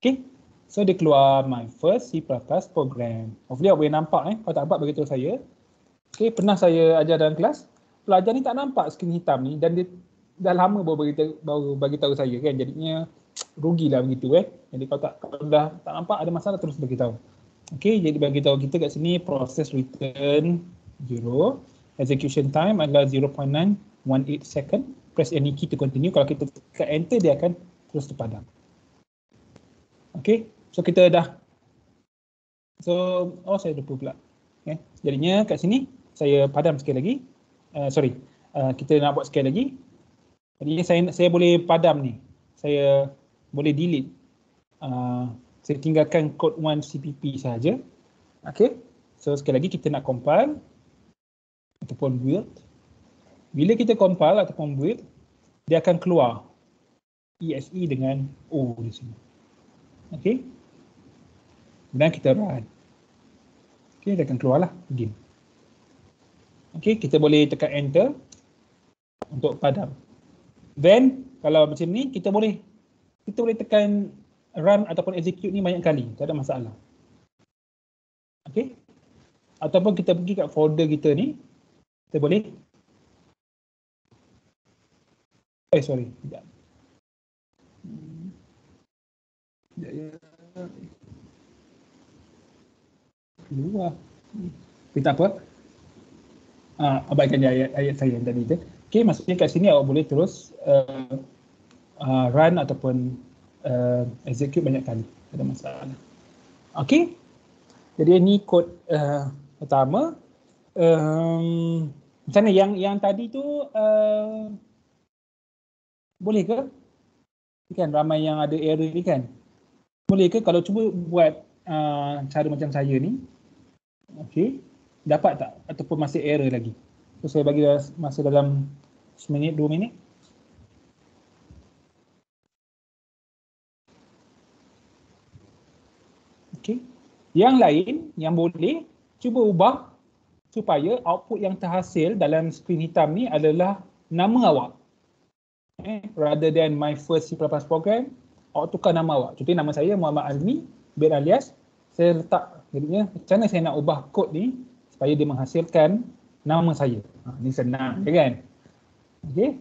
Okay. So dia keluar my first C++ program. Hopefully awak boleh nampak eh? Kalau tak nampak beritahu saya okay pernah saya ajar dalam kelas pelajar ni tak nampak skrin hitam ni dan dia dah lama baru bagi baru bagi tahu saya kan jadinya rugilah begitu eh. Jadi kalau tak kalau dah tak nampak ada masalah terus bagi tahu. Okey, jadi bagi tahu kita kat sini proses return 0. Execution time adalah 0.918 second. Press any key to continue. Kalau kita tekan enter dia akan terus terpadam. Okey, so kita dah So, oh saya lupa pula. Okay. Jadinya kat sini saya padam sekali lagi. Uh, sorry, uh, kita nak buat sekali lagi. Jadi saya saya boleh padam ni. Saya boleh delete. Uh, saya tinggalkan code 1 CPP saja. Okay. So sekali lagi kita nak compile ataupun build. Bila kita compile ataupun build, dia akan keluar ESE dengan O di sini. Okay. Dan kita run. Okay, dia akan keluarlah begini. Okay, kita boleh tekan enter untuk padam. Then, kalau macam ni, kita boleh kita boleh tekan run ataupun execute ni banyak kali, tak ada masalah. Okay. Ataupun kita pergi kat folder kita ni, kita boleh Eh sorry, sekejap. Ya, ya. Luar. Tapi tak apa. Ah, abaikan ayat, ayat saya yang tadi tu. Okay, maksudnya kat sini awak boleh terus uh, uh, run ataupun uh, execute banyak kali. Tak ada masalah. Okay. Jadi ini kod uh, pertama. Um, macam mana yang yang tadi tu uh, boleh ke? Kan ramai yang ada error ni kan. Boleh ke kalau cuba buat uh, cara macam saya ni? Okay. Dapat tak? Ataupun masih error lagi? So saya bagi masa dalam seminit, dua minit. Okay. Yang lain yang boleh cuba ubah supaya output yang terhasil dalam skrin hitam ni adalah nama awak. Eh, rather than my first C++ program, awak tukar nama awak. Contohnya nama saya Muhammad Azmi, bin alias. Saya letak, jadinya macam mana saya nak ubah kod ni supaya dia menghasilkan nama saya. Ha, ini senang, ya kan? Okay.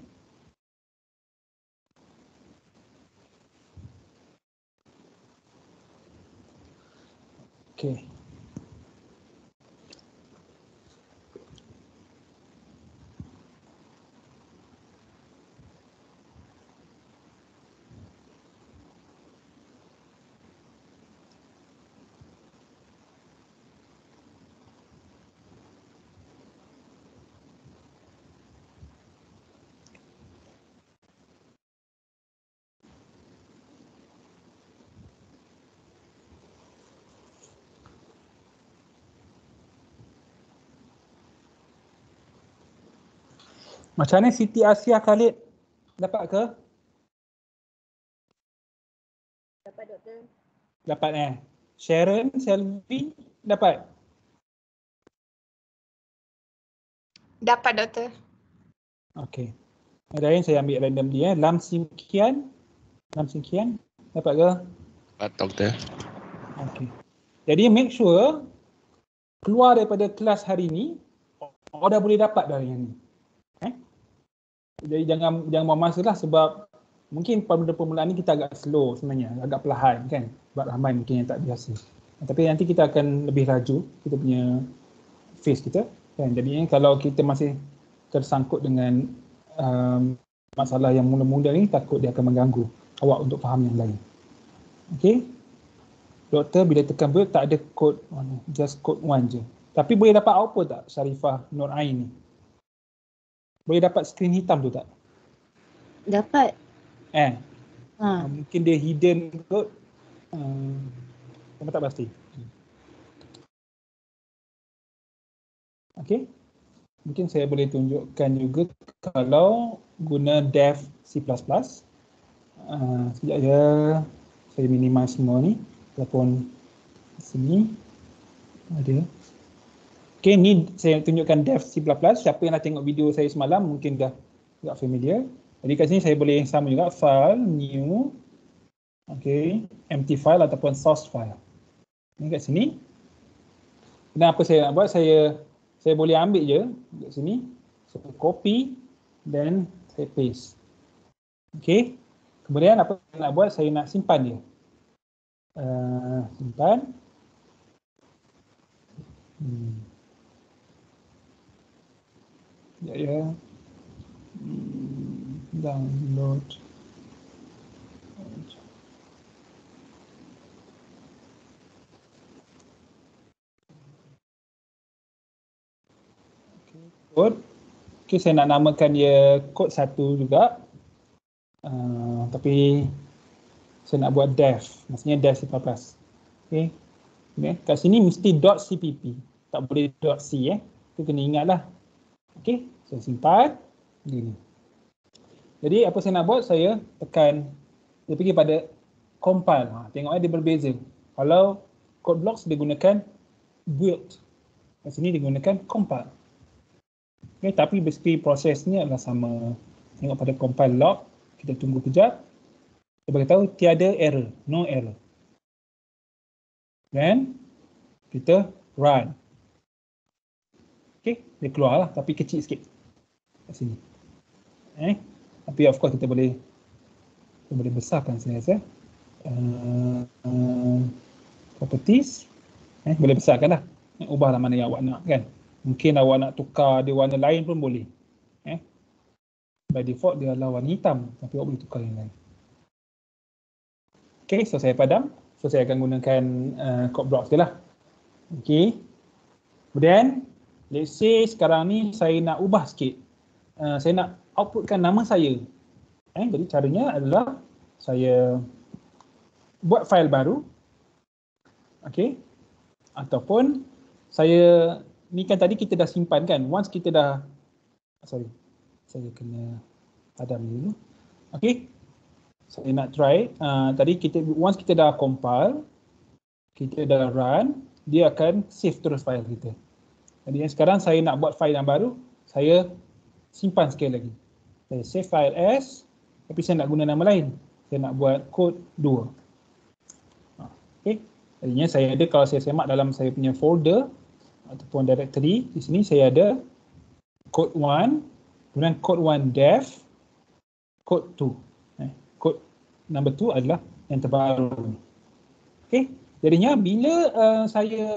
Okay. Macam mana Siti Asia Khalid dapat ke? Dapat doktor. Dapat eh. Sharon Selvi dapat? Dapat doktor. Okey. Ada yang saya ambil random dia. Eh. Lam Sim Kian. Lam Sim Kian. Dapat ke? Dapat doktor. Okey. Jadi make sure keluar daripada kelas hari ni, orang dah boleh dapat dari yang ni. Jadi jangan jangan buang masa lah sebab mungkin pada permulaan ni kita agak slow sebenarnya, agak perlahan kan. Sebab ramai mungkin yang tak biasa. Tapi nanti kita akan lebih laju kita punya face kita kan. Jadi kalau kita masih tersangkut dengan um, masalah yang mula-mula ni takut dia akan mengganggu awak untuk faham yang lain. Okay. Doktor bila tekan build tak ada kod just kod one je. Tapi boleh dapat output tak Sharifah Nur Ain ni? Boleh dapat screen hitam tu tak? Dapat. Eh. Ha. Mungkin dia hidden kot. Hmm. Tak pasti. Okay. Mungkin saya boleh tunjukkan juga kalau guna dev C++. Uh, sekejap ya. Saya minimize semua ni. Ataupun sini. Ada. Okay, ni saya tunjukkan dev C++. Siapa yang dah tengok video saya semalam mungkin dah agak familiar. Jadi kat sini saya boleh sama juga file, new, okay, empty file ataupun source file. Ini kat sini. Dan apa saya nak buat, saya saya boleh ambil je kat sini. Saya copy dan saya paste. Okay. Kemudian apa saya nak buat, saya nak simpan dia. Uh, simpan. Hmm. Ya, ya. Hmm download. Kod okay, saya nak namakan dia kod satu juga. Uh, tapi saya nak buat dev. Maksudnya dev C++ okay. okay. kat sini mesti .cpp tak boleh .c eh. Itu kena ingat okay. saya simpan begini jadi apa saya nak buat, saya tekan, saya pergi pada compile. Ha, tengok eh, dia berbeza. Kalau code blocks dia gunakan build. Kat sini dia gunakan compile. Okay, tapi basically prosesnya adalah sama. Tengok pada compile log, kita tunggu kejap. Dia beritahu tiada error, no error. Then kita run. Okay, dia keluar lah tapi kecil sikit. Kat sini. Eh, tapi of course kita boleh kita boleh besarkan saya rasa uh, uh, properties eh, boleh besarkan lah eh, ubahlah mana yang awak nak kan mungkin awak nak tukar dia warna lain pun boleh eh. by default dia adalah warna hitam tapi awak boleh tukar yang lain Okay, so saya padam. So saya akan gunakan uh, code block je lah. Okay. Kemudian, let's say sekarang ni saya nak ubah sikit. Uh, saya nak outputkan nama saya. Eh, jadi caranya adalah saya buat file baru. Okay. Ataupun saya, ni kan tadi kita dah simpan kan. Once kita dah, sorry, saya kena padam dulu. Okay. Saya nak try. Uh, tadi kita, once kita dah compile, kita dah run, dia akan save terus file kita. Jadi sekarang saya nak buat file yang baru, saya simpan sekali lagi saya save file as tapi saya nak guna nama lain. Saya nak buat kod 2. Ha, okay. Jadinya saya ada kalau saya semak dalam saya punya folder ataupun directory, di sini saya ada kod 1, kemudian kod 1 dev, kod 2. Eh, kod number 2 adalah yang terbaru. Okay. Jadinya bila uh, saya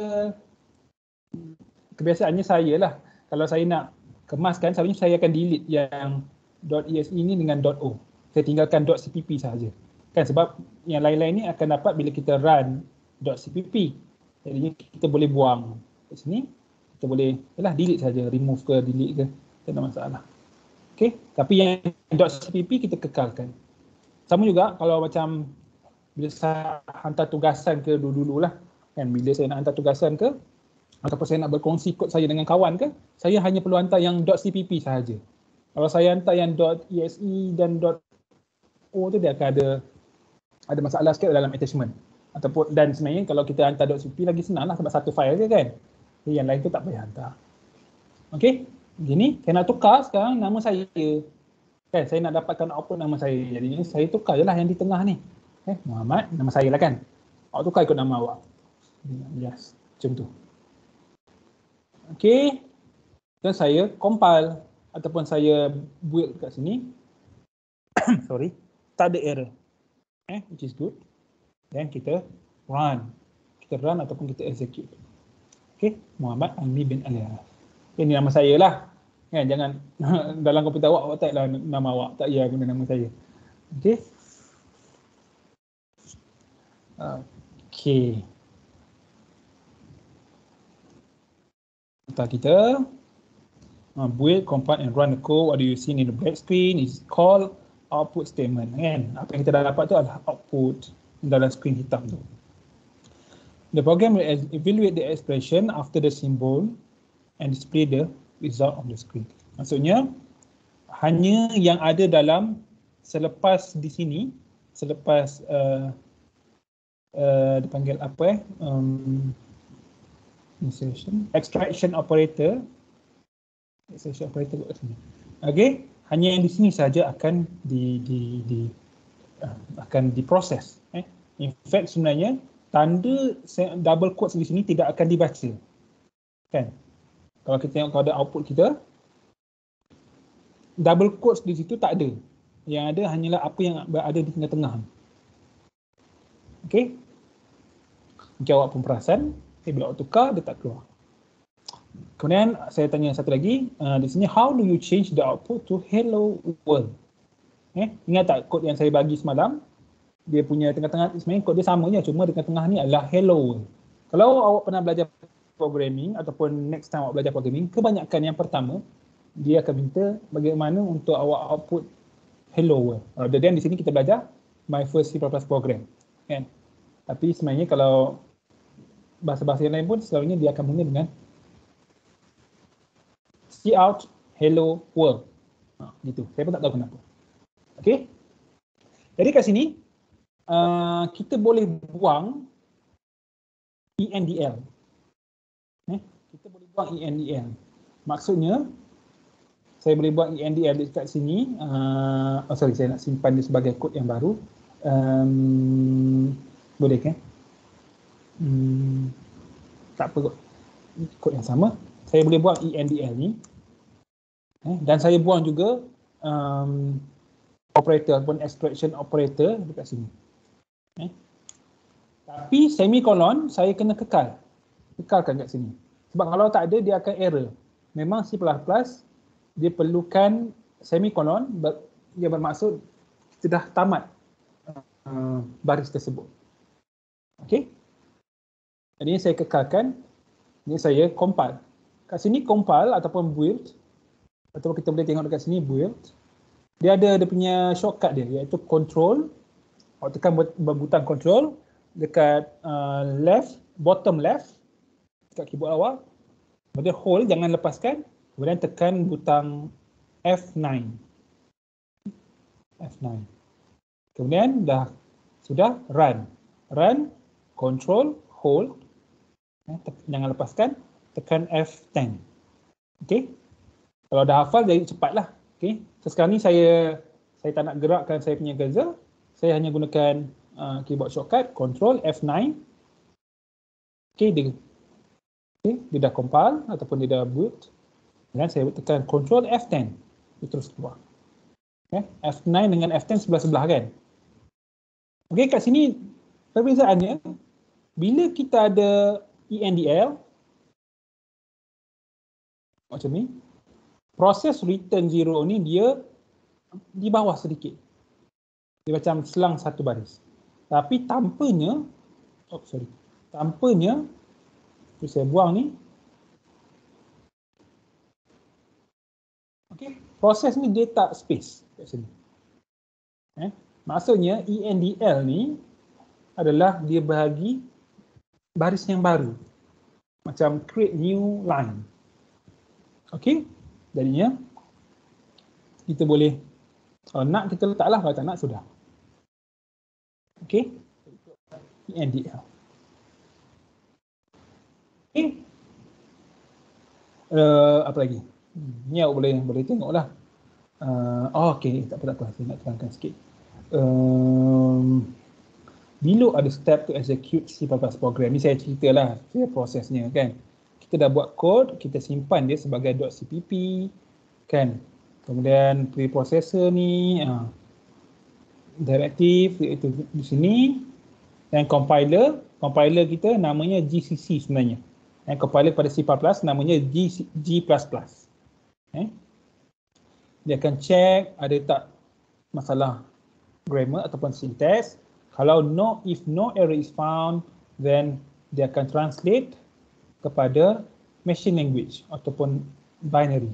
kebiasaannya saya lah kalau saya nak kemaskan saya akan delete yang .exe ini dengan .o. Saya tinggalkan .cpp sahaja. Kan sebab yang lain-lain ni akan dapat bila kita run .cpp. Jadi kita boleh buang kat sini. Kita boleh yalah delete saja, remove ke delete ke. Tak ada masalah. Okay. Tapi yang .cpp kita kekalkan. Sama juga kalau macam bila saya hantar tugasan ke dulu-dulu lah. Kan bila saya nak hantar tugasan ke ataupun saya nak berkongsi kod saya dengan kawan ke, saya hanya perlu hantar yang .cpp sahaja. Kalau saya hantar yang .exe dan .o tu dia akan ada ada masalah sikit dalam attachment. Ataupun dan sebenarnya kalau kita hantar .cp lagi senang lah sebab satu file je kan. Jadi yang lain tu tak payah hantar. Okay. Begini, saya nak tukar sekarang nama saya. Kan, saya nak dapatkan output nama saya. Jadi saya tukar je lah yang di tengah ni. Eh, Muhammad, nama saya lah kan. Awak tukar ikut nama awak. Yes, macam tu. Okay. Dan saya compile ataupun saya build kat sini. Sorry. Tak ada error. Eh which is good. Then kita run. Kita run ataupun kita execute. Okay Muhammad Almi bin Ali ini nama saya lah. Kan jangan dalam komputer awak awak taklah nama awak, tak ya guna nama saya. Okey. Okey. Kita kita uh, build, compile and run the code. What do you see in the black screen is called output statement. Kan? Apa yang kita dah dapat tu adalah output dalam screen hitam tu. The program will evaluate the expression after the symbol and display the result on the screen. Maksudnya hanya yang ada dalam selepas di sini, selepas uh, uh, dipanggil apa eh? Um, insertion, extraction operator, extraction operator kat sini. Okay, hanya yang di sini saja akan di di di uh, akan diproses. Eh? In fact sebenarnya tanda double quotes di sini tidak akan dibaca. Kan? Kalau kita tengok pada output kita, double quotes di situ tak ada. Yang ada hanyalah apa yang berada di tengah-tengah. Okey. Mungkin awak pun perasan, eh, bila awak tukar, dia tak keluar. Kemudian saya tanya satu lagi, uh, di sini, how do you change the output to hello world? Eh, ingat tak kod yang saya bagi semalam? dia punya tengah-tengah sebenarnya kod dia sama je cuma tengah-tengah ni adalah hello. Kalau awak pernah belajar programming ataupun next time awak belajar programming, kebanyakan yang pertama dia akan minta bagaimana untuk awak output hello world. Uh, dan di sini kita belajar my first C++ program. Kan? Tapi sebenarnya kalau bahasa-bahasa yang lain pun selalunya dia akan mula dengan see out hello world. Ha, gitu. Saya pun tak tahu kenapa. Okay. Jadi kat sini uh, kita boleh buang ENDL. Eh, kita boleh buang ENDL. Maksudnya, saya boleh buang ENDL dekat sini. Uh, oh sorry, saya nak simpan dia sebagai kod yang baru. Um, boleh kan? Hmm, tak apa kot. Kod yang sama. Saya boleh buang ENDL ni. Eh, dan saya buang juga um, operator ataupun extraction operator dekat sini. Eh? Tapi semikolon saya kena kekal. Kekalkan kat sini. Sebab kalau tak ada dia akan error. Memang C++ dia perlukan semikolon ber, dia bermaksud kita dah tamat uh, baris tersebut. Okey. Jadi saya kekalkan ini saya compile. Kat sini compile ataupun build ataupun kita boleh tengok dekat sini build. Dia ada dia punya shortcut dia iaitu control awak tekan butang control dekat uh, left, bottom left dekat keyboard awak. Kemudian hold, jangan lepaskan. Kemudian tekan butang F9. F9. Kemudian dah sudah run. Run, control, hold. Eh, jangan lepaskan. Tekan F10. Okay. Kalau dah hafal jadi cepatlah. Okay. So sekarang ni saya saya tak nak gerakkan saya punya cursor saya hanya gunakan uh, keyboard shortcut control F9 okey dia okey dia dah compile ataupun dia dah boot dan saya tekan control F10 dia terus keluar okey F9 dengan F10 sebelah-sebelah kan okey kat sini perbezaannya bila kita ada ENDL macam ni proses return zero ni dia di bawah sedikit dia macam selang satu baris. Tapi tanpanya, oh sorry, tanpanya, tu saya buang ni. Okay, proses ni dia tak space kat sini. Eh? Maksudnya ENDL ni adalah dia bahagi baris yang baru. Macam create new line. Okay, jadinya kita boleh kalau nak kita letaklah, kalau tak nak sudah. Okay. NDL. Okay. Uh, apa lagi? Ni awak boleh boleh tengoklah. Uh, oh, okay, tak apa tak apa. Saya nak terangkan sikit. Um, bila ada step to execute C++ program, ni saya ceritalah saya prosesnya kan. Kita dah buat kod, kita simpan dia sebagai .cpp kan. Kemudian preprocessor ni, uh, directive iaitu di sini dan compiler compiler kita namanya GCC sebenarnya dan compiler pada C++ namanya G, G++ eh? dia akan check ada tak masalah grammar ataupun syntax. Kalau no, if no error is found, then dia akan translate kepada machine language ataupun binary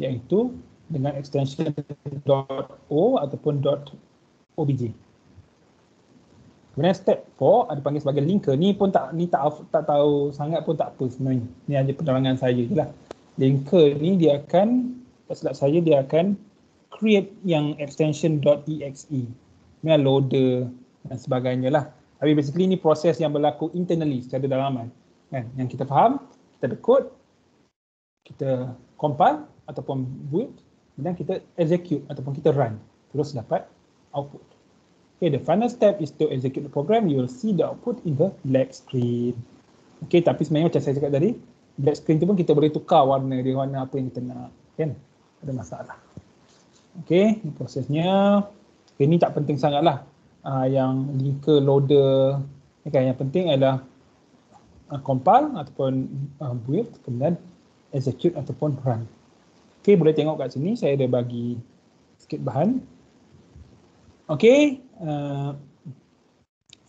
iaitu dengan extension .o ataupun .obj. Kemudian step 4 ada panggil sebagai linker. Ni pun tak ni tak tak tahu sangat pun tak apa sebenarnya. Ni hanya penerangan saya je lah. Linker ni dia akan tak saya dia akan create yang extension .exe. Ni loader dan sebagainya lah. Tapi basically ni proses yang berlaku internally secara dalaman. Kan? Yang kita faham, kita ada code, kita compile ataupun build dan kita execute ataupun kita run. Terus dapat output. Okay, the final step is to execute the program. You will see the output in the black screen. Okay, tapi sebenarnya macam saya cakap tadi, black screen tu pun kita boleh tukar warna dia, warna apa yang kita nak. Kan? Ada masalah. Okay, ini prosesnya. Okay, ini tak penting sangat lah. Uh, yang linker loader, okay, yang penting adalah uh, compile ataupun uh, build, kemudian execute ataupun run. Okay, boleh tengok kat sini, saya ada bagi sikit bahan. Okey, uh,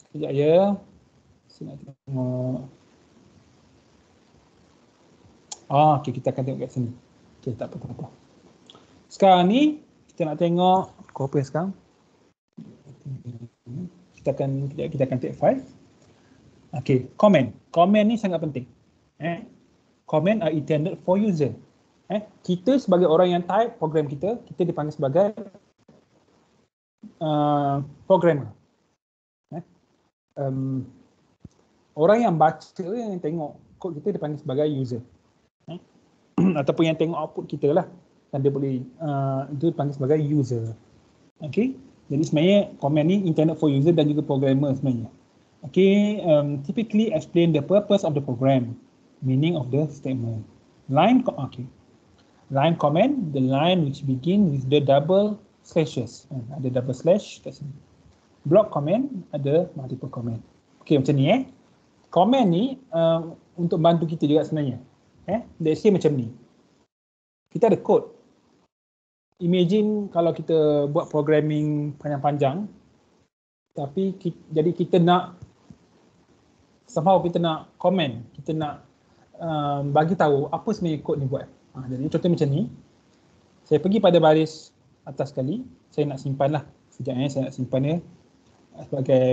sekejap ya. Saya nak tengok. Ah, okay, kita akan tengok kat sini. Okey, tak apa, tak apa. Sekarang ni, kita nak tengok, apa sekarang? Kita akan kita akan take five. Okey, comment. Comment ni sangat penting. Eh? Comment are intended for user. Eh? Kita sebagai orang yang type program kita, kita dipanggil sebagai uh, programmer. Eh? Um, orang yang baca yang tengok kod kita dipanggil sebagai user. Eh? Ataupun yang tengok output kita lah. Dan dia boleh, uh, itu dipanggil sebagai user. Okay. Jadi sebenarnya komen ni intended for user dan juga programmer sebenarnya. Okay, um, typically explain the purpose of the program, meaning of the statement. Line, okay. Line comment, the line which begin with the double slashes. Hmm, ada double slash kat sini. Block comment, ada multiple comment. Okay, macam ni eh. Comment ni uh, untuk bantu kita juga sebenarnya. Eh, let's say macam ni. Kita ada code. Imagine kalau kita buat programming panjang-panjang tapi kita, jadi kita nak somehow kita nak comment, kita nak um, bagi tahu apa sebenarnya code ni buat. Ha, jadi contoh macam ni. Saya pergi pada baris atas sekali saya nak simpan lah sekejap eh saya nak simpan dia sebagai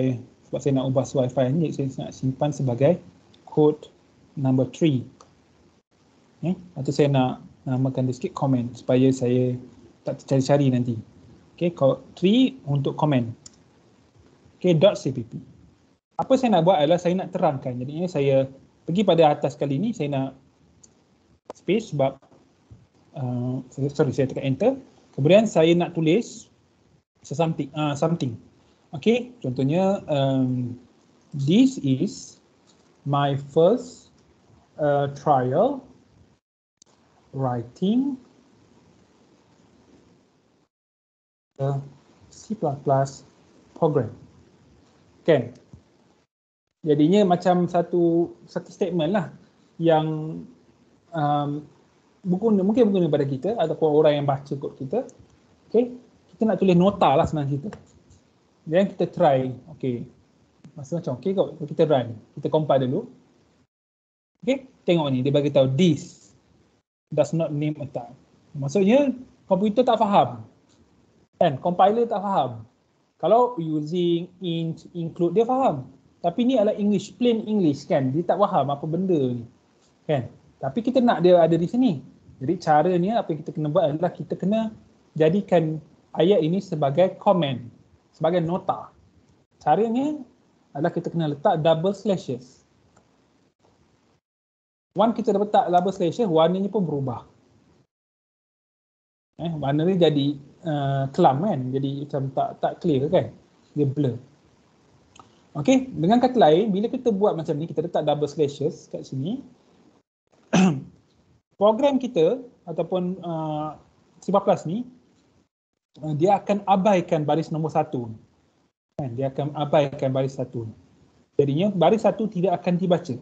sebab saya nak ubah wifi ni saya nak simpan sebagai code number 3 eh atau saya nak namakan dia sikit comment supaya saya tak cari-cari nanti okay code 3 untuk comment okay dot cpp apa saya nak buat adalah saya nak terangkan jadi saya pergi pada atas kali ni saya nak space sebab uh, sorry saya tekan enter Kemudian saya nak tulis something. Uh, something. Okay, contohnya um, this is my first uh, trial writing the C++ program. Okay. Jadinya macam satu satu statement lah yang um, berguna, mungkin berguna pada kita ataupun orang yang baca kod kita. Okay, kita nak tulis nota lah sebenarnya kita. Dan kita try, okay. Masa macam, okay kok, kita run. Kita compile dulu. Okay, tengok ni, dia bagi tahu this does not name a type. Maksudnya, komputer tak faham. Kan, compiler tak faham. Kalau using int, include, dia faham. Tapi ni adalah English, plain English kan. Dia tak faham apa benda ni. Kan? Tapi kita nak dia ada di sini. Jadi caranya apa yang kita kena buat adalah kita kena jadikan ayat ini sebagai komen, sebagai nota. Caranya adalah kita kena letak double slashes. One kita dah letak double slashes, warnanya pun berubah. Eh, warna ni jadi uh, kelam kan, jadi macam tak tak clear kan, dia blur. Okay, dengan kata lain, bila kita buat macam ni, kita letak double slashes kat sini, program kita ataupun uh, C++ ni uh, dia akan abaikan baris nombor satu. Kan? Dia akan abaikan baris satu. Jadinya baris satu tidak akan dibaca.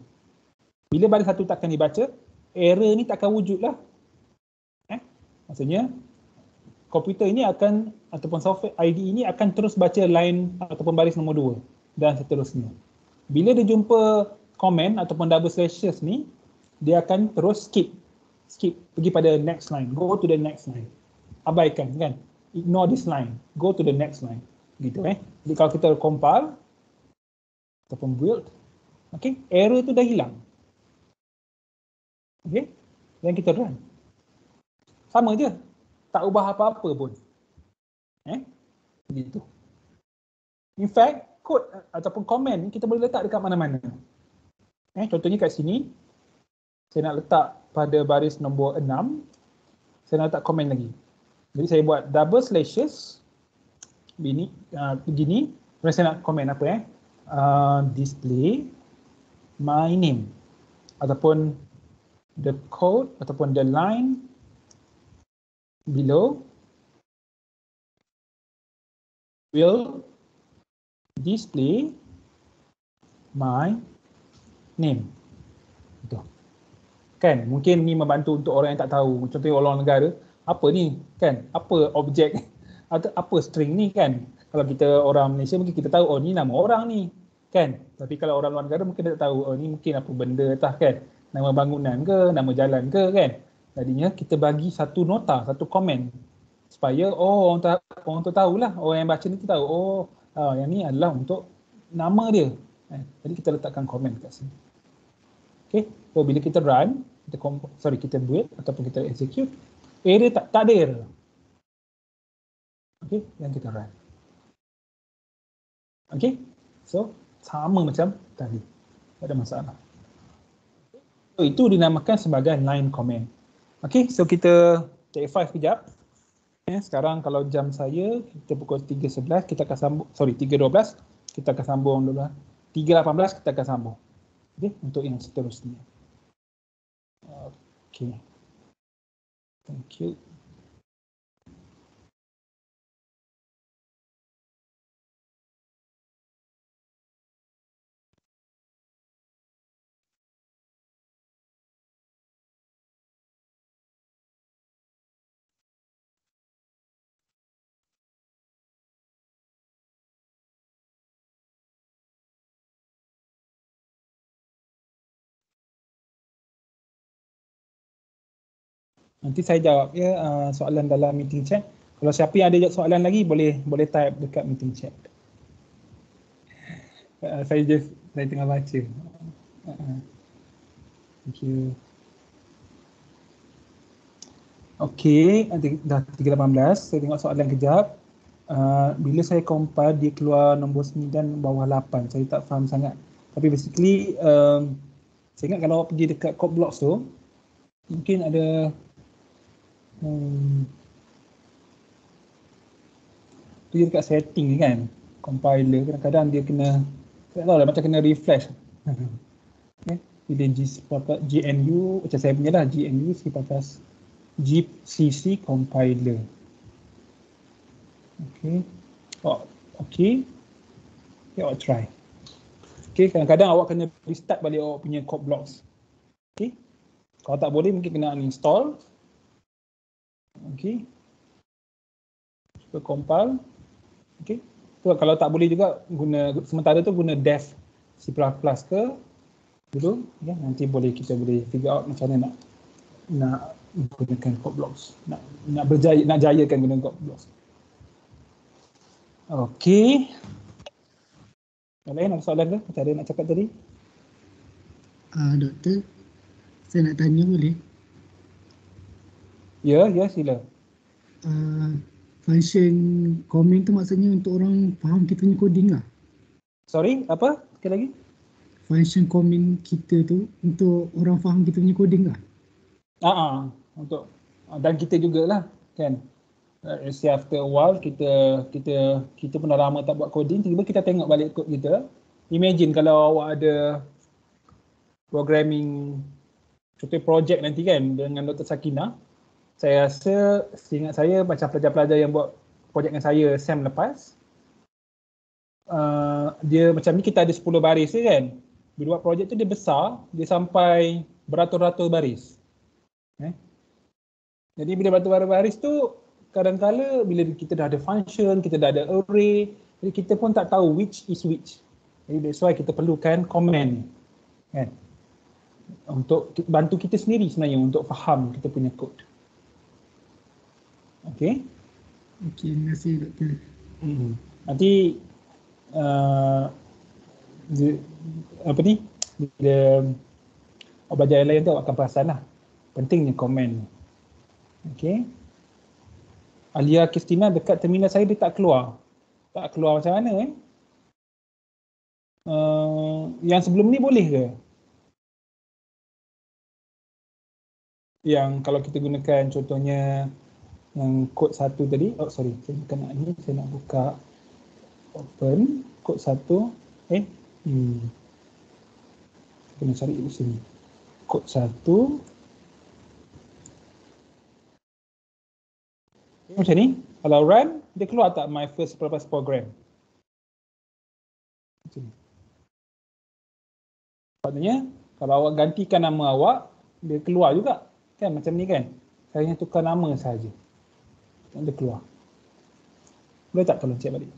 Bila baris satu tak akan dibaca, error ni tak akan wujud lah. Eh? Maksudnya komputer ini akan ataupun software ID ini akan terus baca line ataupun baris nombor dua dan seterusnya. Bila dia jumpa komen ataupun double slashes ni, dia akan terus skip. Skip, pergi pada next line. Go to the next line. Abaikan kan? Ignore this line. Go to the next line. Gitu eh. Jadi kalau kita compile ataupun build, okay, error tu dah hilang. Okay, dan kita run. Sama je. Tak ubah apa-apa pun. Eh? Begitu. In fact, code ataupun komen kita boleh letak dekat mana-mana. Eh, contohnya kat sini, saya nak letak pada baris nombor 6, saya nak letak komen lagi. Jadi saya buat double slashes, begini, uh, begini, kemudian saya nak komen apa eh? Uh, display my name ataupun the code ataupun the line below will display my name. Betul. Kan, mungkin ni membantu untuk orang yang tak tahu. Contohnya orang negara, apa ni? Kan, apa objek atau apa string ni kan? Kalau kita orang Malaysia mungkin kita tahu, oh ni nama orang ni. Kan? Tapi kalau orang luar negara mungkin tak tahu, oh ni mungkin apa benda tah kan? Nama bangunan ke, nama jalan ke kan? Tadinya kita bagi satu nota, satu komen supaya oh orang, tak, orang tu tahulah, orang yang baca ni tu tahu, oh uh, yang ni adalah untuk nama dia. Eh, jadi kita letakkan komen kat sini. Okay, so bila kita run, kita sorry kita build ataupun kita execute, error tak, tak ada error. Okay, dan kita run. Okay, so sama macam tadi. Tak ada masalah. So itu dinamakan sebagai line comment. Okay, so kita take five kejap. Eh, sekarang kalau jam saya, kita pukul 3.11, kita akan sambung, sorry 3.12, kita akan sambung dulu. 3.18 kita akan sambung. Okay, untuk yang seterusnya. Okay. Thank you. Nanti saya jawab ya uh, soalan dalam meeting chat. Kalau siapa yang ada soalan lagi boleh boleh type dekat meeting chat. Uh, saya just saya tengah baca. Uh, thank you. Okey, dah 3.18. Saya tengok soalan kejap. Uh, bila saya compile dia keluar nombor 9 bawah 8. Saya tak faham sangat. Tapi basically um, saya ingat kalau pergi dekat code blocks tu mungkin ada Hmm. Dia dekat setting kan. Compiler kadang-kadang dia kena tak tahu lah macam kena refresh. okay. Bila G, GNU, macam saya punya lah GNU si patas GCC compiler. Okay. Oh, okay. Okay, awak try. Okay, kadang-kadang awak kena restart balik awak punya code blocks. Okay. Kalau tak boleh mungkin kena uninstall Okay. Cuba compile. Okay. So, kalau tak boleh juga guna sementara tu guna def C++ ke dulu ya nanti boleh kita boleh figure out macam mana nak nak gunakan code blocks nak nak berjaya nak jayakan guna code blocks. Okey. Yang lain ada soalan ke? Macam ada nak cakap tadi? Uh, doktor, saya nak tanya boleh? Ya, ya sila. Uh, function comment tu maksudnya untuk orang faham kita punya coding lah. Sorry, apa? Sekali lagi. Function comment kita tu untuk orang faham kita punya coding lah. Ah, uh-uh, untuk uh, dan kita jugalah kan. Uh, see after a while kita kita kita pun dah lama tak buat coding, tiba-tiba kita tengok balik kod kita. Imagine kalau awak ada programming contoh project nanti kan dengan Dr. Sakina, saya rasa seingat saya macam pelajar-pelajar yang buat projek dengan saya SEM lepas uh, dia macam ni kita ada 10 baris je kan bila buat projek tu dia besar dia sampai beratus-ratus baris eh? jadi bila beratus-ratus baris tu kadang-kala bila kita dah ada function, kita dah ada array, jadi kita pun tak tahu which is which. Jadi that's why kita perlukan comment. Kan? Untuk bantu kita sendiri sebenarnya untuk faham kita punya code. Okay. Okey, terima kasih doktor. Hmm. Nanti uh, di, apa ni? Bila awak belajar yang lain tu awak akan perasan lah. Pentingnya komen. Okay Alia Kristina dekat terminal saya dia tak keluar. Tak keluar macam mana eh? Uh, yang sebelum ni boleh ke? Yang kalau kita gunakan contohnya yang kod satu tadi. Oh sorry. Saya bukan nak ni saya nak buka open kod satu. Eh hmm. kena cari di sini. Kod satu. Macam ni. Kalau run dia keluar tak my first purpose program? Macam ni. Maksudnya kalau awak gantikan nama awak dia keluar juga. Kan macam ni kan? Saya hanya tukar nama saja dia keluar boleh tak tolong cek balik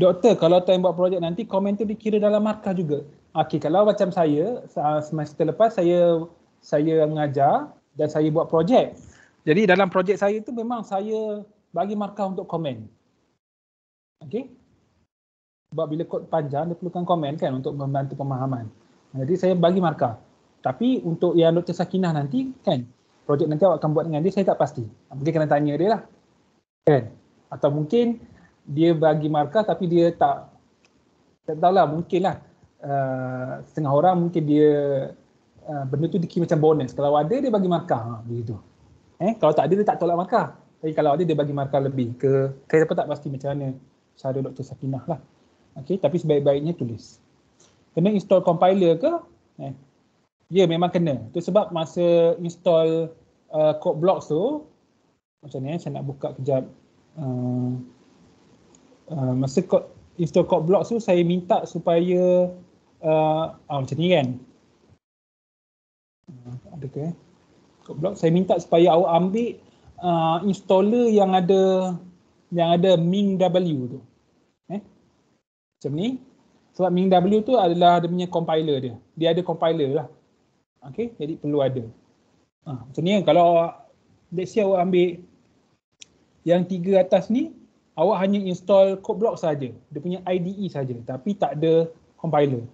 Doktor, kalau time buat projek nanti komen tu dikira dalam markah juga. Okey, kalau macam saya semester lepas saya saya mengajar dan saya buat projek. Jadi dalam projek saya tu memang saya bagi markah untuk komen. Okey? Sebab bila kod panjang dia perlukan komen kan untuk membantu pemahaman. Jadi saya bagi markah. Tapi untuk yang Dr. Sakinah nanti kan projek nanti awak akan buat dengan dia saya tak pasti. Mungkin kena tanya dia lah. Kan? Atau mungkin dia bagi markah tapi dia tak tak tahulah mungkinlah uh, setengah orang mungkin dia uh, benda tu dikira macam bonus. Kalau ada dia bagi markah. Ha, begitu. Eh? Kalau tak ada dia tak tolak markah. Tapi kalau ada dia bagi markah lebih ke saya pun tak pasti macam mana. Cara Dr. Sakinah lah. Okey tapi sebaik-baiknya tulis. Kena install compiler ke? Eh. Ya memang kena. Tu sebab masa install uh, code blocks tu macam ni eh, saya nak buka kejap. Uh, uh, masa kod install code block tu saya minta supaya uh, ah, macam ni kan? Uh, ada ke eh? code block saya minta supaya awak ambil uh, installer yang ada yang ada MingW tu. Eh? Macam ni. Sebab MingW tu adalah dia punya compiler dia. Dia ada compiler lah. Okey jadi perlu ada uh, macam ni kan kalau let's say awak ambil yang tiga atas ni awak hanya install code block saja. Dia punya IDE saja tapi tak ada compiler.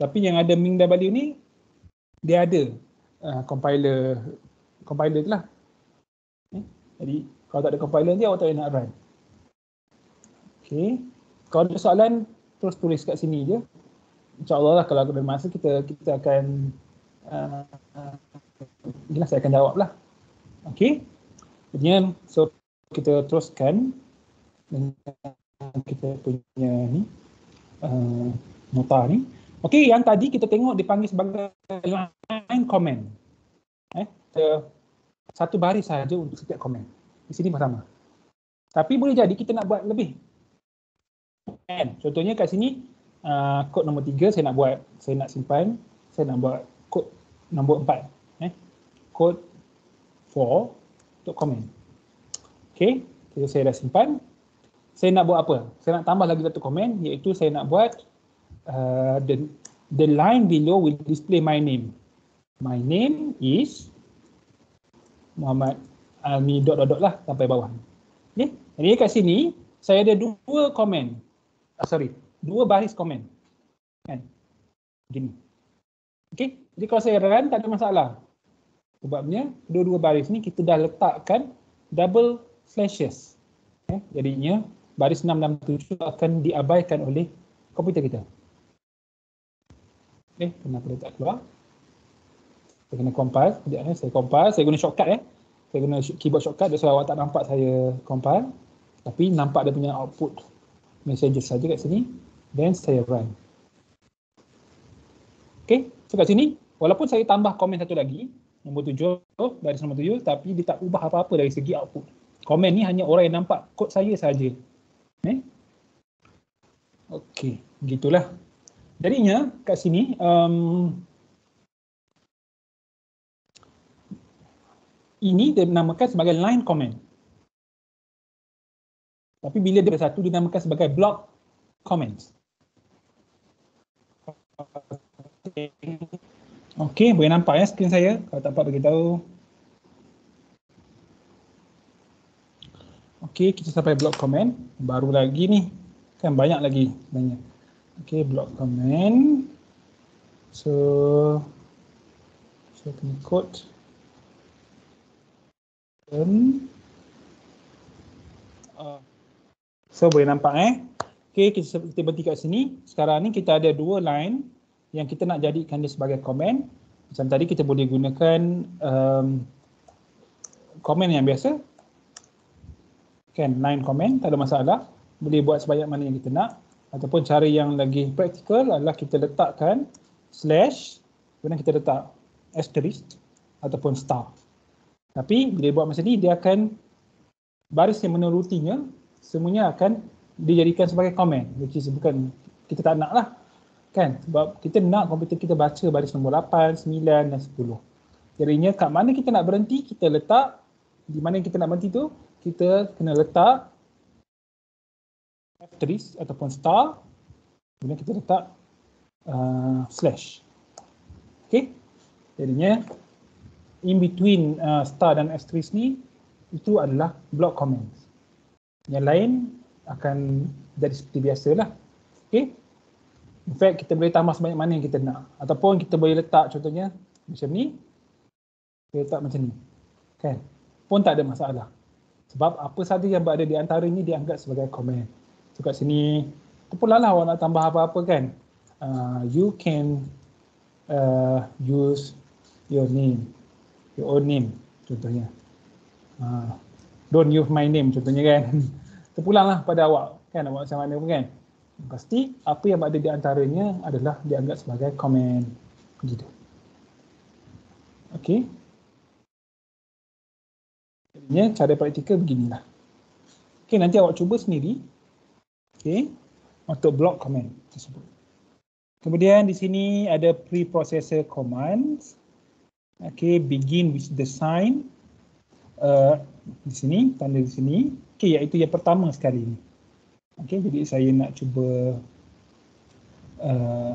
Tapi yang ada MingW ni dia ada uh, compiler compiler lah. Eh? Jadi kalau tak ada compiler ni awak tak boleh nak run. Okay. Kalau ada soalan terus tulis kat sini je. InsyaAllah lah kalau ada masa kita kita akan uh, Inilah saya akan jawab lah. Okey. kemudian so kita teruskan dengan kita punya ni uh, nota ni. Okey, yang tadi kita tengok dipanggil sebagai line comment. Eh, satu baris saja untuk setiap komen. Di sini sama. Tapi boleh jadi kita nak buat lebih. Kan? Contohnya kat sini uh, kod nombor 3 saya nak buat, saya nak simpan, saya nak buat kod nombor 4 code 4 untuk komen. Okey, kita saya dah simpan. Saya nak buat apa? Saya nak tambah lagi satu komen iaitu saya nak buat uh, the the line below will display my name. My name is Muhammad Almi dot dot dot lah sampai bawah. Okay. Jadi kat sini saya ada dua komen. Ah, sorry, dua baris komen. Kan? Begini. Okay. Jadi kalau saya run tak ada masalah. Sebabnya dua-dua baris ni kita dah letakkan double slashes. Okay. Jadinya baris 667 akan diabaikan oleh komputer kita. Eh, kenapa dia tak keluar? Saya kena compile. Sekejap eh. Saya compile. Saya guna shortcut eh. Saya guna keyboard shortcut. Jadi awak tak nampak saya compile. Tapi nampak dia punya output messages saja kat sini. Then saya run. Okay. So kat sini, walaupun saya tambah komen satu lagi, nombor tujuh, baris nombor tujuh, tapi dia tak ubah apa-apa dari segi output. Komen ni hanya orang yang nampak kod saya saja. Eh? Okey, gitulah. Jadinya kat sini, um, ini dinamakan sebagai line comment. Tapi bila dia satu dinamakan sebagai block comments. Okey, boleh nampak ya skrin saya? Kalau tak dapat bagi tahu. Okey, kita sampai block comment. Baru lagi ni. Kan banyak lagi sebenarnya. Okey, block comment. So, saya kena code. Dan, uh, so, boleh nampak eh. Okey, kita, kita berhenti kat sini. Sekarang ni kita ada dua line yang kita nak jadikan dia sebagai komen. Macam tadi kita boleh gunakan um, komen yang biasa. Kan, line komen, tak ada masalah. Boleh buat sebanyak mana yang kita nak. Ataupun cara yang lagi praktikal adalah kita letakkan slash, kemudian kita letak asterisk ataupun star. Tapi bila buat macam ni, dia akan baris yang menurutinya, semuanya akan dijadikan sebagai komen. Which is bukan, kita tak nak lah kan sebab kita nak komputer kita baca baris nombor 8, 9 dan 10. Jadinya kat mana kita nak berhenti kita letak di mana kita nak berhenti tu kita kena letak asterisk ataupun star kemudian kita letak uh, slash. Okay. Jadinya in between uh, star dan asterisk ni itu adalah block comments. Yang lain akan jadi seperti biasa lah. Okay. In fact, kita boleh tambah sebanyak mana yang kita nak. Ataupun kita boleh letak contohnya macam ni. Kita letak macam ni. Kan? Pun tak ada masalah. Sebab apa saja yang berada di antara ini dianggap sebagai komen. So kat sini, terpulang lah awak nak tambah apa-apa kan. Uh, you can uh, use your name. Your own name contohnya. Uh, don't use my name contohnya kan. terpulang lah pada awak. Kan awak macam mana pun kan pasti apa yang ada di antaranya adalah dianggap sebagai komen begitu. Okey. Jadinya cara praktikal beginilah. Okey, nanti awak cuba sendiri. Okey. Untuk block komen tersebut. Kemudian di sini ada preprocessor commands. Okey, begin with the sign. Uh, di sini, tanda di sini. Okey, iaitu yang pertama sekali ini. Okay, jadi saya nak cuba uh,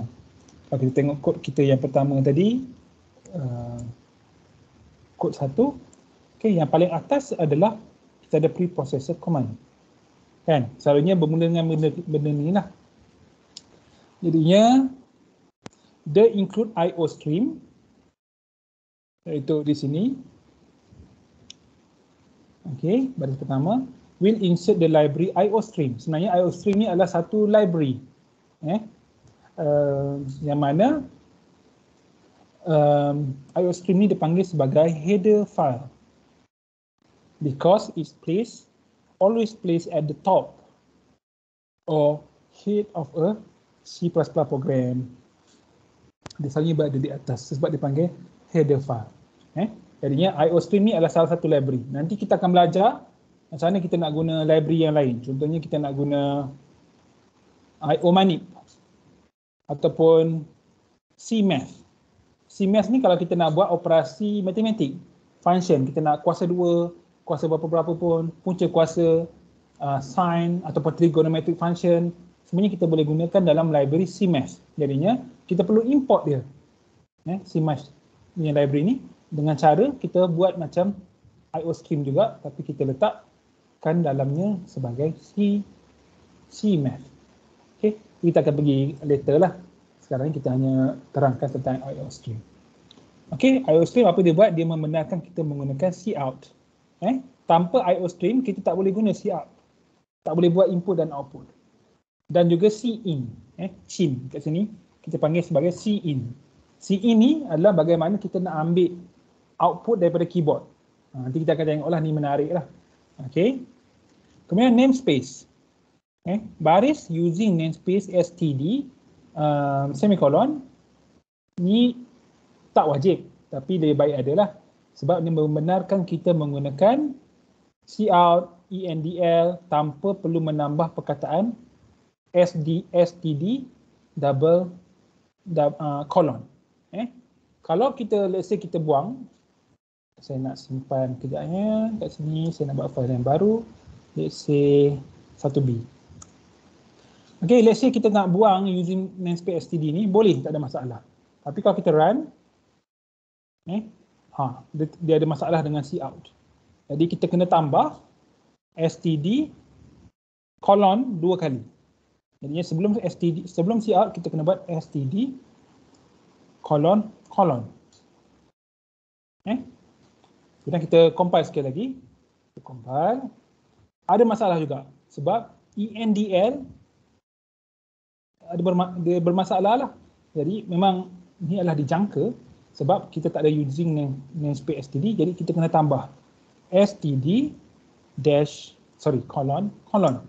kalau kita tengok kod kita yang pertama tadi uh, kod satu okay, yang paling atas adalah kita ada preprocessor command. Kan? Selalunya bermula dengan benda, benda ni lah. Jadinya the include IO stream iaitu di sini. Okay, baris pertama will insert the library IO stream. Sebenarnya IO stream ni adalah satu library. Eh? Uh, yang mana um, IO stream ni dipanggil sebagai header file. Because it's placed, always placed at the top or head of a C++ program. Dia selalunya berada di atas sebab dipanggil header file. Eh? Jadinya IO stream ni adalah salah satu library. Nanti kita akan belajar macam mana kita nak guna library yang lain. Contohnya kita nak guna IO manip ataupun CMath. CMath ni kalau kita nak buat operasi matematik, function, kita nak kuasa dua, kuasa berapa-berapa pun, punca kuasa, uh, sin ataupun trigonometric function, semuanya kita boleh gunakan dalam library CMath. Jadinya kita perlu import dia. Eh, CMath punya library ni dengan cara kita buat macam IO stream juga tapi kita letak kan dalamnya sebagai C C math. Okay, kita akan pergi later lah. Sekarang kita hanya terangkan tentang IO stream. Okay, IO stream apa dia buat? Dia membenarkan kita menggunakan C out. Eh, tanpa IO stream kita tak boleh guna C out. Tak boleh buat input dan output. Dan juga C in. Eh, chin kat sini kita panggil sebagai C in. C in ni adalah bagaimana kita nak ambil output daripada keyboard. Ha, nanti kita akan tengok lah ni menarik lah. Okay. Kemudian namespace. Eh, baris using namespace std uh, semicolon ni tak wajib tapi lebih baik adalah sebab dia membenarkan kita menggunakan cout endl tanpa perlu menambah perkataan sd std double, double uh, colon eh kalau kita let's say kita buang saya nak simpan kejapnya kat sini saya nak buat file yang baru let's say 1B Okay, let's say kita nak buang using namespace std ni, boleh, tak ada masalah. Tapi kalau kita run, eh, ha, dia, dia ada masalah dengan cout. Jadi kita kena tambah std colon dua kali. Jadi sebelum std, sebelum cout kita kena buat std colon colon. Eh? Kemudian kita compile sekali lagi. Kita compile. Ada masalah juga sebab endl ada berma- dia bermasalah lah. Jadi memang ini adalah dijangka sebab kita tak ada using name, namespace std jadi kita kena tambah std dash sorry colon colon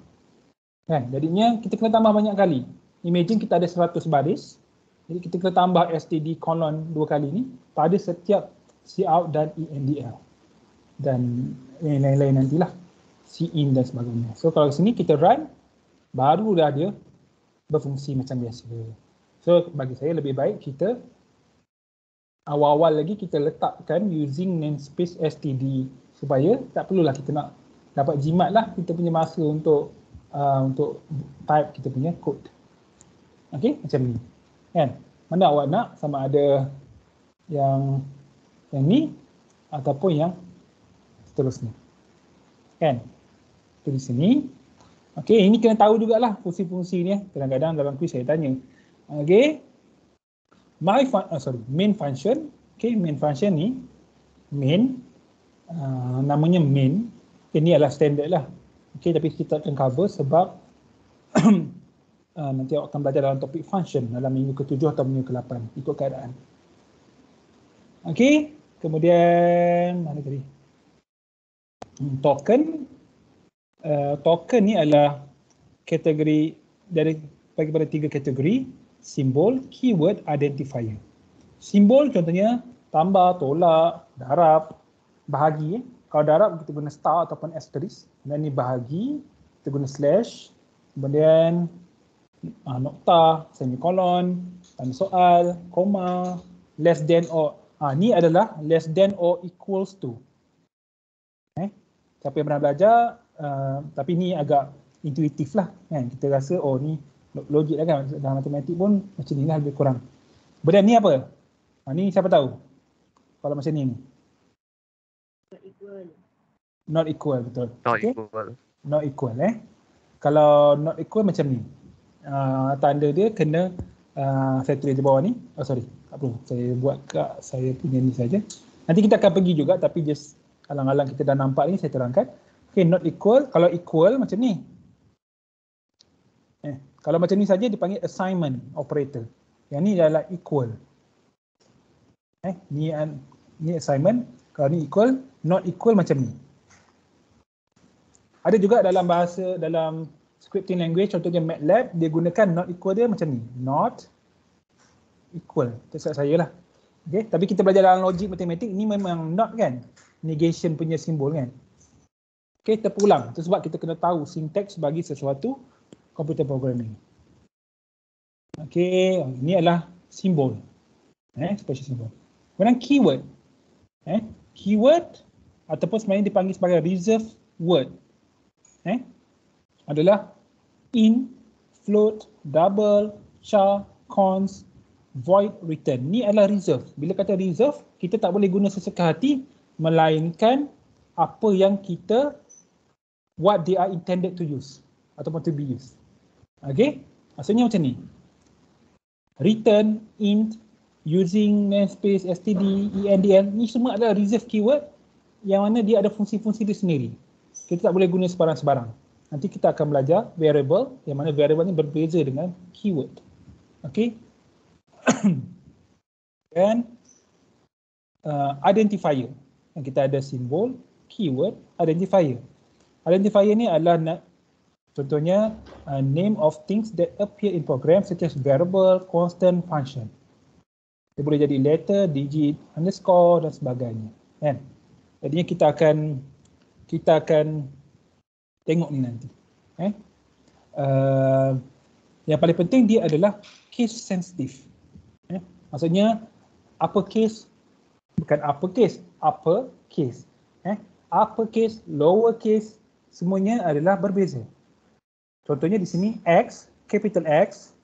kan jadinya kita kena tambah banyak kali imagine kita ada 100 baris jadi kita kena tambah std colon dua kali ni pada setiap cout dan endl dan lain-lain nantilah cin dan sebagainya so kalau sini kita run baru dah dia berfungsi macam biasa. So bagi saya lebih baik kita awal-awal lagi kita letakkan using namespace std supaya tak perlulah kita nak dapat jimat lah kita punya masa untuk uh, untuk type kita punya code. Okay, macam ni. Kan? Mana awak nak sama ada yang yang ni ataupun yang seterusnya. Kan? Itu di sini. Okey, ini kena tahu jugalah fungsi-fungsi ni. Eh. Kadang-kadang dalam quiz saya tanya. Okey. My fun oh, sorry, main function. Okey, main function ni main uh, namanya main. Ini adalah standard lah. Okey, tapi kita akan cover sebab uh, nanti awak akan belajar dalam topik function dalam minggu ke-7 atau minggu ke-8 ikut keadaan. Okey, kemudian mana tadi? Token uh, token ni adalah kategori dari bagi pada tiga kategori simbol, keyword, identifier. Simbol contohnya tambah, tolak, darab, bahagi. Kalau darab kita guna star ataupun asterisk. Dan ni bahagi, kita guna slash. Kemudian uh, nokta, semikolon, tanda soal, koma, less than or. Uh, ni adalah less than or equals to. Eh. Siapa yang pernah belajar, uh, tapi ni agak intuitif lah kan kita rasa oh ni logik lah kan dalam matematik pun macam ni lah lebih kurang benda ni apa? Ha, ni siapa tahu? kalau macam ni ni Not equal. Not equal betul. Not okay? equal. Not equal eh. Kalau not equal macam ni. Uh, tanda dia kena uh, saya tulis di bawah ni. Oh sorry. Tak perlu. Saya buat kat saya punya ni saja. Nanti kita akan pergi juga tapi just alang-alang kita dah nampak ni saya terangkan. Okay, not equal. Kalau equal macam ni. Eh, kalau macam ni saja dipanggil assignment operator. Yang ni adalah equal. Eh, ni ni assignment. Kalau ni equal, not equal macam ni. Ada juga dalam bahasa dalam scripting language contohnya MATLAB dia gunakan not equal dia macam ni. Not equal. Itu saya lah. Okay, tapi kita belajar dalam logik matematik ni memang not kan. Negation punya simbol kan. Okay, terpulang. Itu sebab kita kena tahu sinteks bagi sesuatu computer programming. Okay, ini adalah simbol. Eh, special symbol. Kemudian keyword. Eh, keyword ataupun sebenarnya dipanggil sebagai reserve word. Eh, adalah in, float, double, char, cons, void, return. Ini adalah reserve. Bila kata reserve, kita tak boleh guna sesuka hati melainkan apa yang kita what they are intended to use ataupun to be used. Okay, maksudnya macam ni. Return, int, using namespace, std, endl, ni semua adalah reserve keyword yang mana dia ada fungsi-fungsi dia sendiri. Kita tak boleh guna sebarang-sebarang. Nanti kita akan belajar variable yang mana variable ni berbeza dengan keyword. Okay. Dan uh, identifier. Yang kita ada simbol, keyword, identifier. Identifier ni adalah contohnya uh, name of things that appear in program such as variable, constant, function. Dia boleh jadi letter, digit, underscore dan sebagainya. Kan? Jadinya kita akan kita akan tengok ni nanti. Eh? Uh, yang paling penting dia adalah case sensitive. Eh? Maksudnya apa case bukan apa case, upper case. Eh, upper case, lower case, semuanya adalah berbeza. Contohnya di sini X, capital X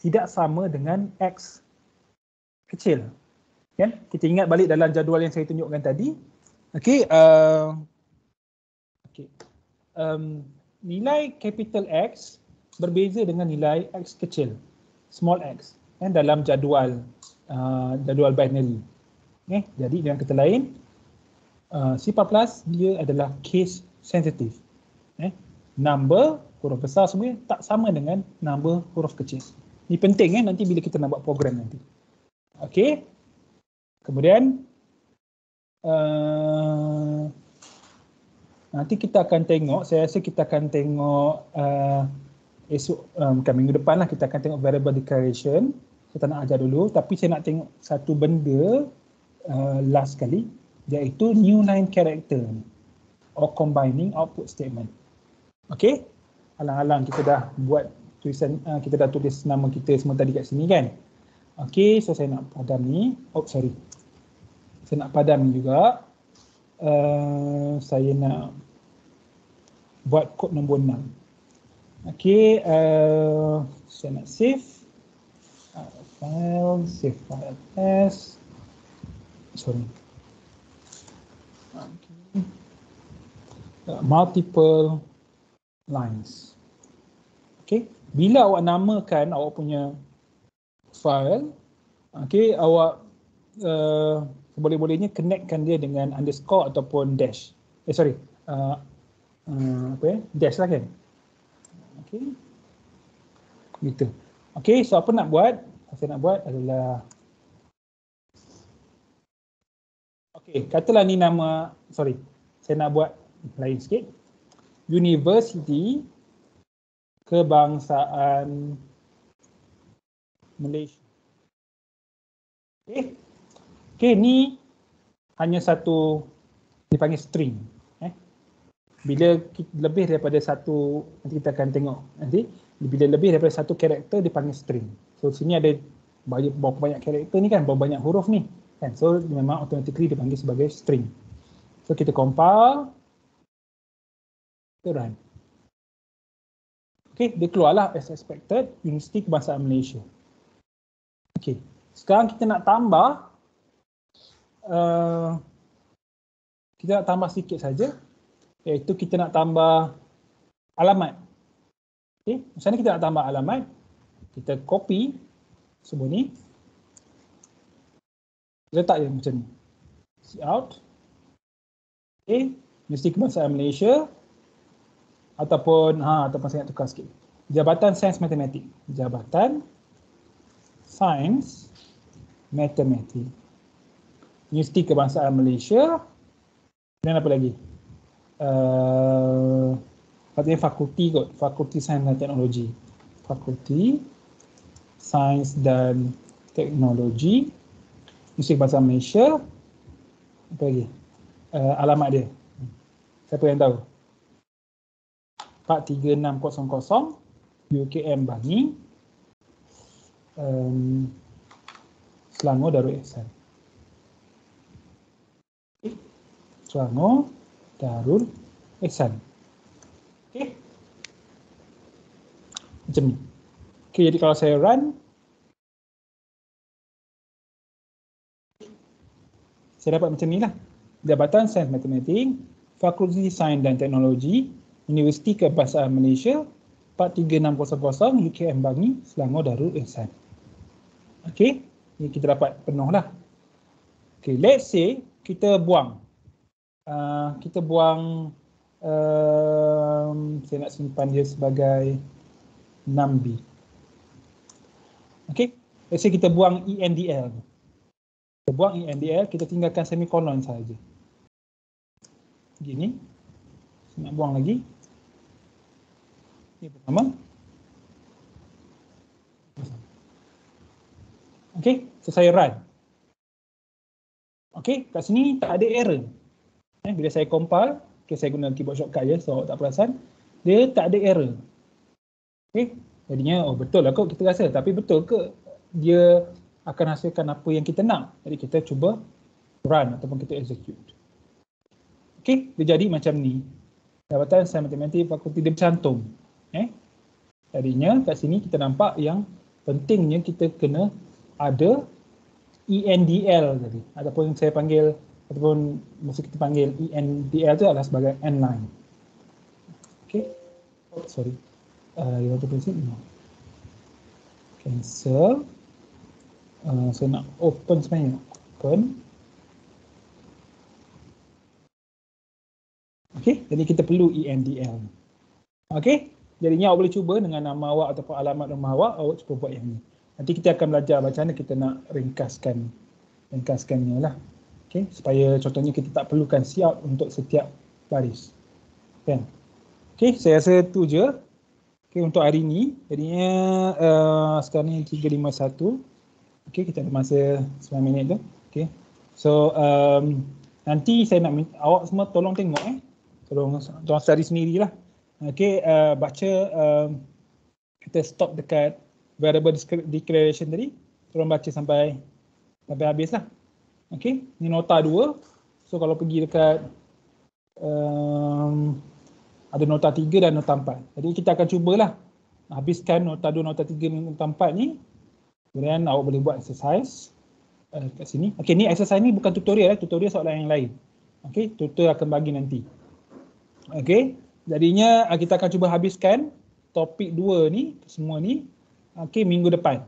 tidak sama dengan X kecil. Kan? Kita ingat balik dalam jadual yang saya tunjukkan tadi. Okey, uh, okay. um, nilai capital X berbeza dengan nilai X kecil, small x, kan? dalam jadual uh, jadual binary. Okay? Jadi dengan kata lain, uh, C++ dia adalah case sensitive. Eh? Number huruf besar semua tak sama dengan number huruf kecil. Ini penting eh nanti bila kita nak buat program nanti. Okey. Kemudian uh, nanti kita akan tengok, saya rasa kita akan tengok uh, esok, uh, bukan minggu depan lah kita akan tengok variable declaration. Saya tak nak ajar dulu tapi saya nak tengok satu benda uh, last kali iaitu new line character or combining output statement. Okay, alang-alang kita dah buat tulisan, uh, kita dah tulis nama kita semua tadi kat sini kan. Okay, so saya nak padam ni. Oh, sorry. Saya nak padam juga. Uh, saya nak buat kod nombor 6. Okay, uh, saya nak save. Uh, file, save file as. Sorry. Okay. Multiple lines. Okay, bila awak namakan awak punya file, okay, awak uh, boleh-bolehnya connectkan dia dengan underscore ataupun dash. Eh sorry, uh, uh, apa ya, dash lah kan. Okay, gitu. Okay, so apa nak buat? Saya nak buat adalah Okay, katalah ni nama, sorry, saya nak buat lain sikit. University Kebangsaan Malaysia. Okay, okay ni hanya satu dipanggil string. Eh. Bila lebih daripada satu, nanti kita akan tengok nanti, bila lebih daripada satu karakter dipanggil string. So sini ada banyak, banyak karakter ni kan, banyak huruf ni. Kan? So memang automatically dipanggil sebagai string. So kita compile. Kita run. Okay, dia keluarlah as expected University Kebangsaan Malaysia. Okay, sekarang kita nak tambah. Uh, kita nak tambah sikit saja. Iaitu kita nak tambah alamat. Okay, macam mana kita nak tambah alamat? Kita copy semua ni letak je macam ni. See out. Okay. Mesti kebangsaan Malaysia. Ataupun, ha, ataupun saya nak tukar sikit. Jabatan Sains Matematik. Jabatan Sains Matematik. Universiti Kebangsaan Malaysia. Dan apa lagi? Uh, fakulti kot. Fakulti Sains dan Teknologi. Fakulti Sains dan Teknologi. Musim Bahasa Malaysia. Apa lagi? Uh, alamat dia. Siapa yang tahu? 43600 UKM Bangi. Um, Selangor Darul Ihsan. Selangor Darul Ihsan. Okey. Macam ni. Okey, jadi kalau saya run, saya dapat macam ni lah. Jabatan Sains Matematik, Fakulti Sains dan Teknologi, Universiti Kebangsaan Malaysia, 43600 UKM Bangi, Selangor Darul Ihsan. Okey, ini kita dapat penuh lah. Okey, let's say kita buang. Uh, kita buang, uh, saya nak simpan dia sebagai 6B. Okey, let's say kita buang ENDL. Kita buang EMBL, kita tinggalkan semikolon saja. Gini. Saya nak buang lagi. Ini pertama. Okey, selesai run. Okey, kat sini tak ada error. Eh, bila saya compile, okay, saya guna keyboard shortcut je, so tak perasan. Dia tak ada error. Okey, jadinya, oh betul lah kot kita rasa. Tapi betul ke dia akan hasilkan apa yang kita nak. Jadi kita cuba run ataupun kita execute. Okey, dia jadi macam ni. Jabatan Sains Matematik Fakulti dia bercantum. Eh? Jadinya kat sini kita nampak yang pentingnya kita kena ada ENDL tadi. Ataupun saya panggil ataupun mesti kita panggil ENDL tu adalah sebagai N-line. Okay. Oh, sorry. Uh, you want to proceed? No. Cancel. Uh, saya nak open sebenarnya. Open. Okay, jadi kita perlu ENDL. Okay, jadinya awak boleh cuba dengan nama awak ataupun alamat rumah awak, awak cuba buat yang ni. Nanti kita akan belajar macam mana kita nak ringkaskan ringkaskannya lah. Okay, supaya contohnya kita tak perlukan siap untuk setiap baris. Kan? Okay, saya rasa tu je. Okay, untuk hari ni. Jadinya uh, sekarang ni 351. Okay, kita ada masa 9 minit tu. Okay. So, um, nanti saya nak minta, awak semua tolong tengok eh. Tolong, tolong study sendirilah. Okay, uh, baca uh, kita stop dekat variable declaration tadi. Tolong baca sampai sampai habis lah. Okay, ni nota 2. So kalau pergi dekat um, ada nota 3 dan nota 4. Jadi kita akan cubalah habiskan nota 2, nota 3, nota 4 ni. Kemudian awak boleh buat exercise uh, kat sini. Okay, ni exercise ni bukan tutorial, eh. tutorial soalan yang lain. Okay, tutor akan bagi nanti. Okay, jadinya uh, kita akan cuba habiskan topik 2 ni, semua ni, okay, minggu depan.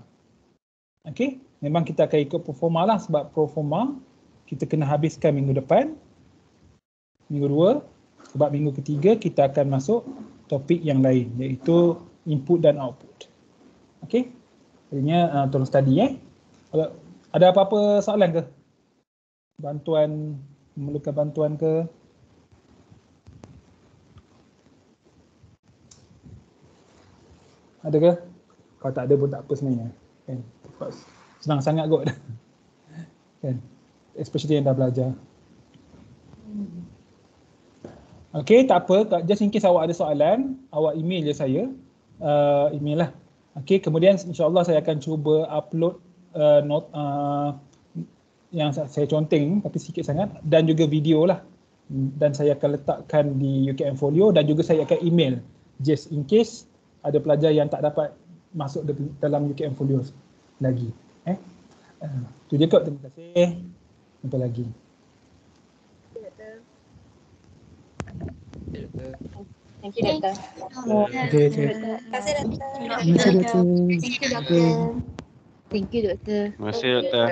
Okay, memang kita akan ikut performa lah sebab performa kita kena habiskan minggu depan. Minggu 2, sebab minggu ketiga kita akan masuk topik yang lain iaitu input dan output. Okay, jadinya uh, tolong study eh. Kalau ada apa-apa soalan ke? Bantuan, memerlukan bantuan ke? Ada ke? Kalau tak ada pun tak apa sebenarnya. Kan? Senang sangat kot. kan? Especially yang dah belajar. Okay, tak apa. Just in case awak ada soalan, awak email je saya. Uh, email lah. Okay, kemudian insyaAllah saya akan cuba upload uh, not, uh, yang saya conteng tapi sikit sangat dan juga video lah. Dan saya akan letakkan di UKM Folio dan juga saya akan email just in case ada pelajar yang tak dapat masuk dalam UKM Folio lagi. Eh? Uh, tu je kot. Terima kasih. Jumpa lagi. Thank you, Doktor. Okay, okay. Terima kasih, Doktor. Terima kasih, Doktor. Thank you, Doktor. Thank you, Doktor. Terima kasih doktor.